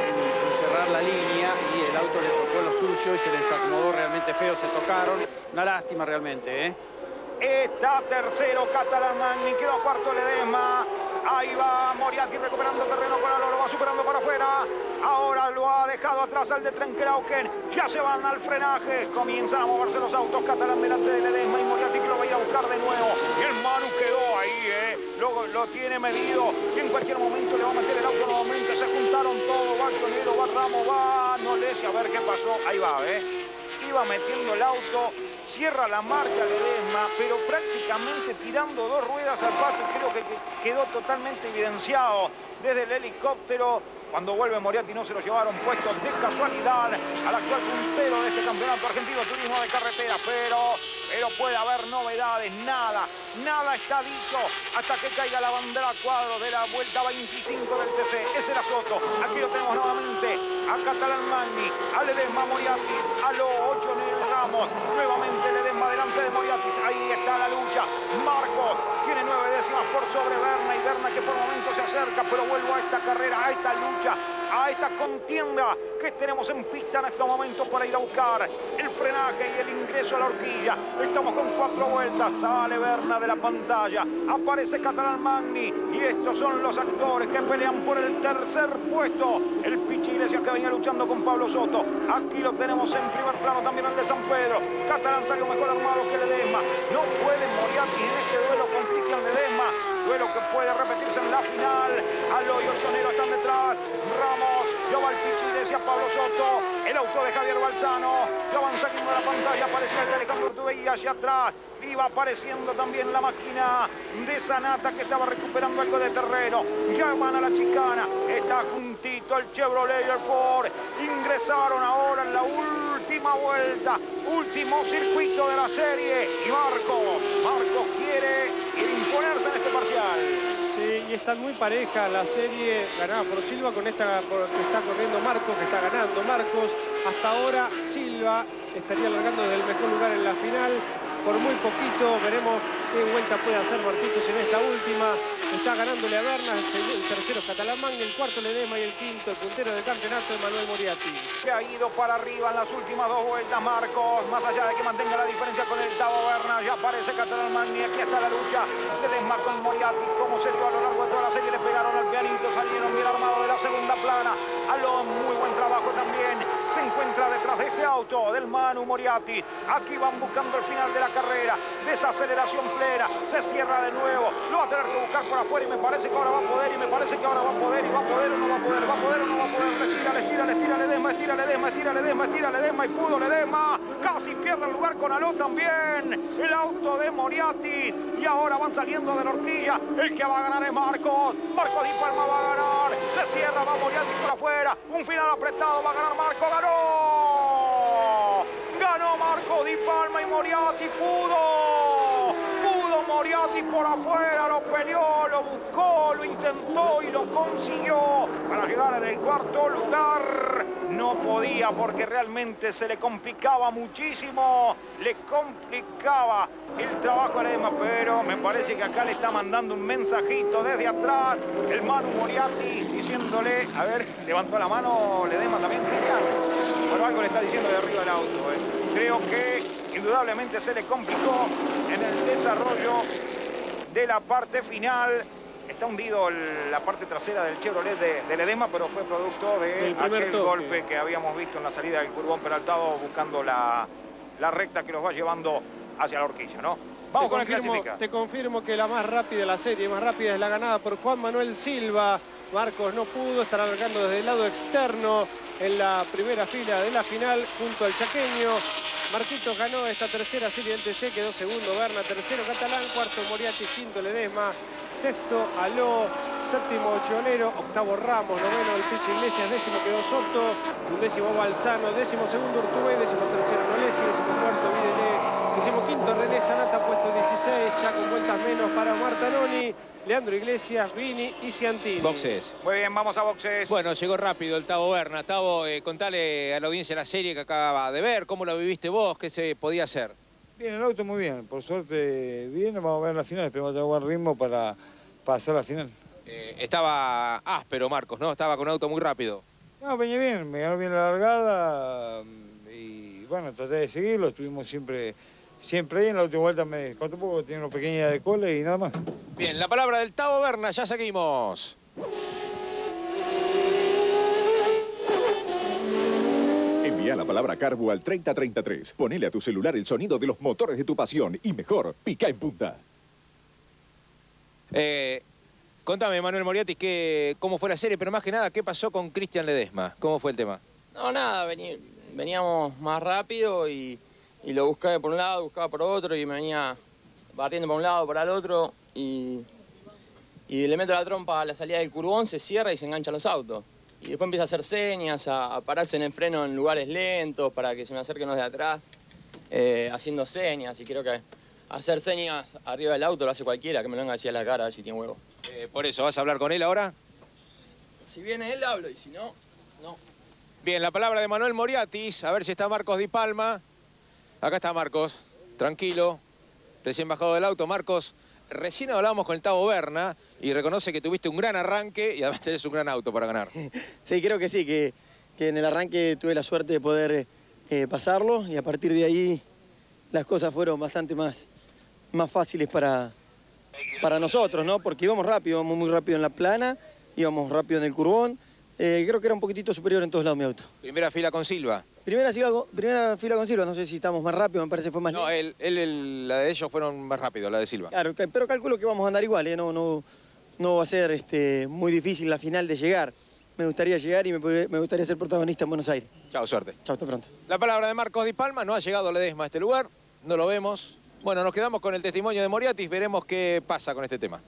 cerrar la línea y el auto le tocó lo suyo y se les acomodó realmente feo, se tocaron. Una lástima realmente, ¿eh? Está tercero Catalán Magni, quedó cuarto Ledesma. Ahí va Moriarty recuperando terreno Aló, lo va superando para afuera. Ahora lo ha dejado atrás al de Trenkrauken. Ya se van al frenaje. Comienzan a moverse los autos. Catalán delante de Ledesma y Moriarty que lo va a ir a buscar de nuevo. Y el Manu quedó ahí, ¿eh? Lo, lo tiene medido. Y en cualquier momento le va a meter el auto nuevamente. Se juntaron todos. Va Tonero, va Ramos, va Nolesi. A ver qué pasó. Ahí va, ¿eh? Iba metiendo el auto cierra la marcha Ledesma, pero prácticamente tirando dos ruedas al pasto y creo que que quedó totalmente evidenciado desde el helicóptero. Cuando vuelve Moriarty no se lo llevaron puesto de casualidad al actual puntero de este campeonato argentino turismo de carretera, pero, pero puede haber novedades, nada, nada está dicho hasta que caiga la bandera cuadro de la vuelta 25 del TC. Ese era Soto, aquí lo tenemos nuevamente a Catalán Magni, a Ledesma Moriarty, a los 8 Ramos, nuevamente Ledesma delante de Moriarty, ahí está la lucha, Marcos por sobre Berna y Berna que por momentos se acerca, pero vuelvo a esta carrera, a esta lucha, a esta contienda que tenemos en pista en estos momentos para ir a buscar el frenaje y el ingreso a la horquilla. Estamos con cuatro vueltas, sale Berna de la pantalla, aparece Catalán Magni y estos son los actores que pelean por el tercer puesto. El Pichi Iglesias que venía luchando con Pablo Soto. Aquí lo tenemos en primer plano también el de San Pedro. Catalán salió mejor armado que Ledesma. No puede Moriarty en este duelo con Ledesma. Duelo que puede repetirse en la final. Alo y Ollonero están detrás. Ramos, ya va el Pichi Iglesias, Pablo Soto. El auto de Javier Balzano. Ya van saliendo de la pantalla. Aparece el de Alejandro hacia atrás. Iba apareciendo también la máquina de Sanata que estaba recuperando algo de terreno. Ya van a la chicana. Está juntito el Chevrolet y el Ford. Ingresaron ahora en la última vuelta. Último circuito de la serie. Y Marco, Marco quiere imponerse en este parcial. Sí, y están muy pareja la serie ganada por Silva con esta que está corriendo Marcos, que está ganando Marcos. Hasta ahora Silva estaría largando desde el mejor lugar en la final. Por muy poquito veremos qué vuelta puede hacer Marquitos en esta última. Está ganándole a Berna, el, tercero Magni, el cuarto Ledesma y el quinto, el puntero del campeonato, Manuel Moriarty. Se ha ido para arriba en las últimas dos vueltas Marcos, más allá de que mantenga la diferencia con el Tavo Berna, ya aparece Catalán Magni, aquí está la lucha de Desma con Moriarty, como se dio a lo largo de toda la serie, le pegaron al pianito, salieron bien armados de la segunda plana, Aló, muy buen trabajo también, se encuentra detrás de este auto del Manu Moriarty, aquí van buscando el final de la carrera, desaceleración plena, se cierra de nuevo, lo va a tener que buscar por afuera y me parece que ahora va a poder y me parece que ahora va a poder y va a poder o no va a poder, va a poder o no va a poder, estira, estira, estira, Ledesma, estira, Ledesma, estira, Ledesma, estira, Ledesma y pudo Ledesma, casi pierde el lugar con Aló también, el auto de Moriarty. Y ahora van saliendo de la horquilla, el que va a ganar es Marcos, Marcos Di Palma va a ganar, cierra, va Moriarty por afuera, un final apretado, va a ganar Marco, ganó, ganó Marco Di Palma y Moriarty pudo. Moriarty por afuera, lo peleó, lo buscó, lo intentó y lo consiguió para llegar en el cuarto lugar. No podía porque realmente se le complicaba muchísimo, le complicaba el trabajo a Ledesma, pero me parece que acá le está mandando un mensajito desde atrás el Manu Moriarty diciéndole, a ver, levantó la mano Ledesma también, Cristian. Bueno, algo le está diciendo de arriba del auto. eh. Creo que indudablemente se le complicó en el desarrollo de la parte final. Está hundido el- la parte trasera del Chevrolet de, de Ledesma, pero fue producto de El aquel toque. golpe que habíamos visto en la salida del Curbón Peraltado buscando la, la recta que los va llevando hacia la horquilla, ¿no? Vamos te con el confirmo, clasifica. Te confirmo que la más rápida, la serie más rápida es la ganada por Juan Manuel Silva. Marcos no pudo, estar alargando desde el lado externo en la primera fila de la final junto al chaqueño. Marquitos ganó esta tercera serie del TC, quedó segundo Berna, tercero Catalán, cuarto Moriarty, quinto Ledesma, sexto Aló, séptimo Chonero, octavo Ramos, noveno el Pichi Iglesias, décimo quedó Soto, undécimo Balsano, décimo segundo Urtubey, décimo tercero Nolesi, décimo cuarto Videle, décimo quinto René Sanata, puesto 16, ya con vueltas menos para Marta Noni, Leandro Iglesias, Vini y Ciantini. Boxes. Muy bien, vamos a boxes. Bueno, llegó rápido el Tavo Berna. Tavo, eh, contale a la audiencia la serie que acaba de ver, cómo lo viviste vos, qué se podía hacer. Bien, el auto muy bien, por suerte bien, vamos a ver la final, esperemos tener buen ritmo para pasar la final. Eh, estaba áspero Marcos, ¿no? Estaba con un auto muy rápido. No, venía bien, me ganó bien la largada mm, y bueno, traté de seguirlo, estuvimos siempre, siempre ahí, en la última vuelta me costó un poco, tenía una pequeña de cola y nada más. Bien, la palabra del Tavo Berna, ya seguimos. Envía la palabra Carbu al 3033. Ponele a tu celular el sonido de los motores de tu pasión y mejor, pica en punta. Eh, contame, Manuel Moriatis, que, cómo fue la serie, pero más que nada, ¿qué pasó con Cristian Ledesma? ¿Cómo fue el tema? No, nada, vení- veníamos más rápido y, y lo buscaba por un lado, buscaba por otro y me venía barriendo por un lado, para el otro y, y le meto la trompa a la salida del curbón, se cierra y se enganchan los autos. Y después empieza a hacer señas, a, pararse en el freno en lugares lentos para que se me acerquen los de atrás, eh, haciendo señas y creo que hacer señas arriba del auto lo hace cualquiera, que me lo venga a la cara a ver si tiene huevo. Eh, por eso, ¿vas a hablar con él ahora? Si viene él, hablo y si no, no. Bien, la palabra de Manuel Moriatis, a ver si está Marcos Di Palma. Acá está Marcos, tranquilo, recién bajado del auto. Marcos, recién hablamos con el Tavo Berna y reconoce que tuviste un gran arranque y además tenés un gran auto para ganar. Sí, creo que sí, que, que en el arranque tuve la suerte de poder eh, pasarlo y a partir de ahí las cosas fueron bastante más, más fáciles para, para nosotros, ¿no? Porque íbamos rápido, íbamos muy rápido en la plana, íbamos rápido en el curbón. Eh, creo que era un poquitito superior en todos lados mi auto. Primera fila con Silva. Primera, fila con- primera fila con Silva, no sé si estamos más rápido, me parece que fue más No, él, él- él- la de ellos fueron más rápido, la de Silva. Claro, pero calculo que vamos a andar igual, ¿eh? no, no, no va a ser este, muy difícil la final de llegar. Me gustaría llegar y me, gustaría ser protagonista en Buenos Aires. Chao, suerte. Chao, hasta pronto. La palabra de Marcos Di Palma, no ha llegado Ledesma a este lugar, no lo vemos. Bueno, nos quedamos con el testimonio de Moriatis, veremos qué pasa con este tema.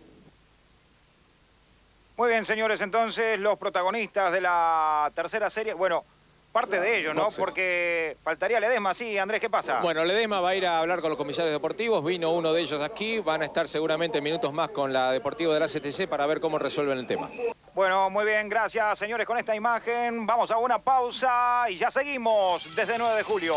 Muy bien, señores, entonces los protagonistas de la tercera serie, bueno, parte de ellos, ¿no? Boxes. Porque faltaría Ledesma, sí, Andrés, ¿qué pasa? Bueno, Ledesma va a ir a hablar con los comisarios deportivos, vino uno de ellos aquí, van a estar seguramente minutos más con la Deportivo de la CTC para ver cómo resuelven el tema. Bueno, muy bien, gracias, señores, con esta imagen. Vamos a una pausa y ya seguimos desde 9 de julio.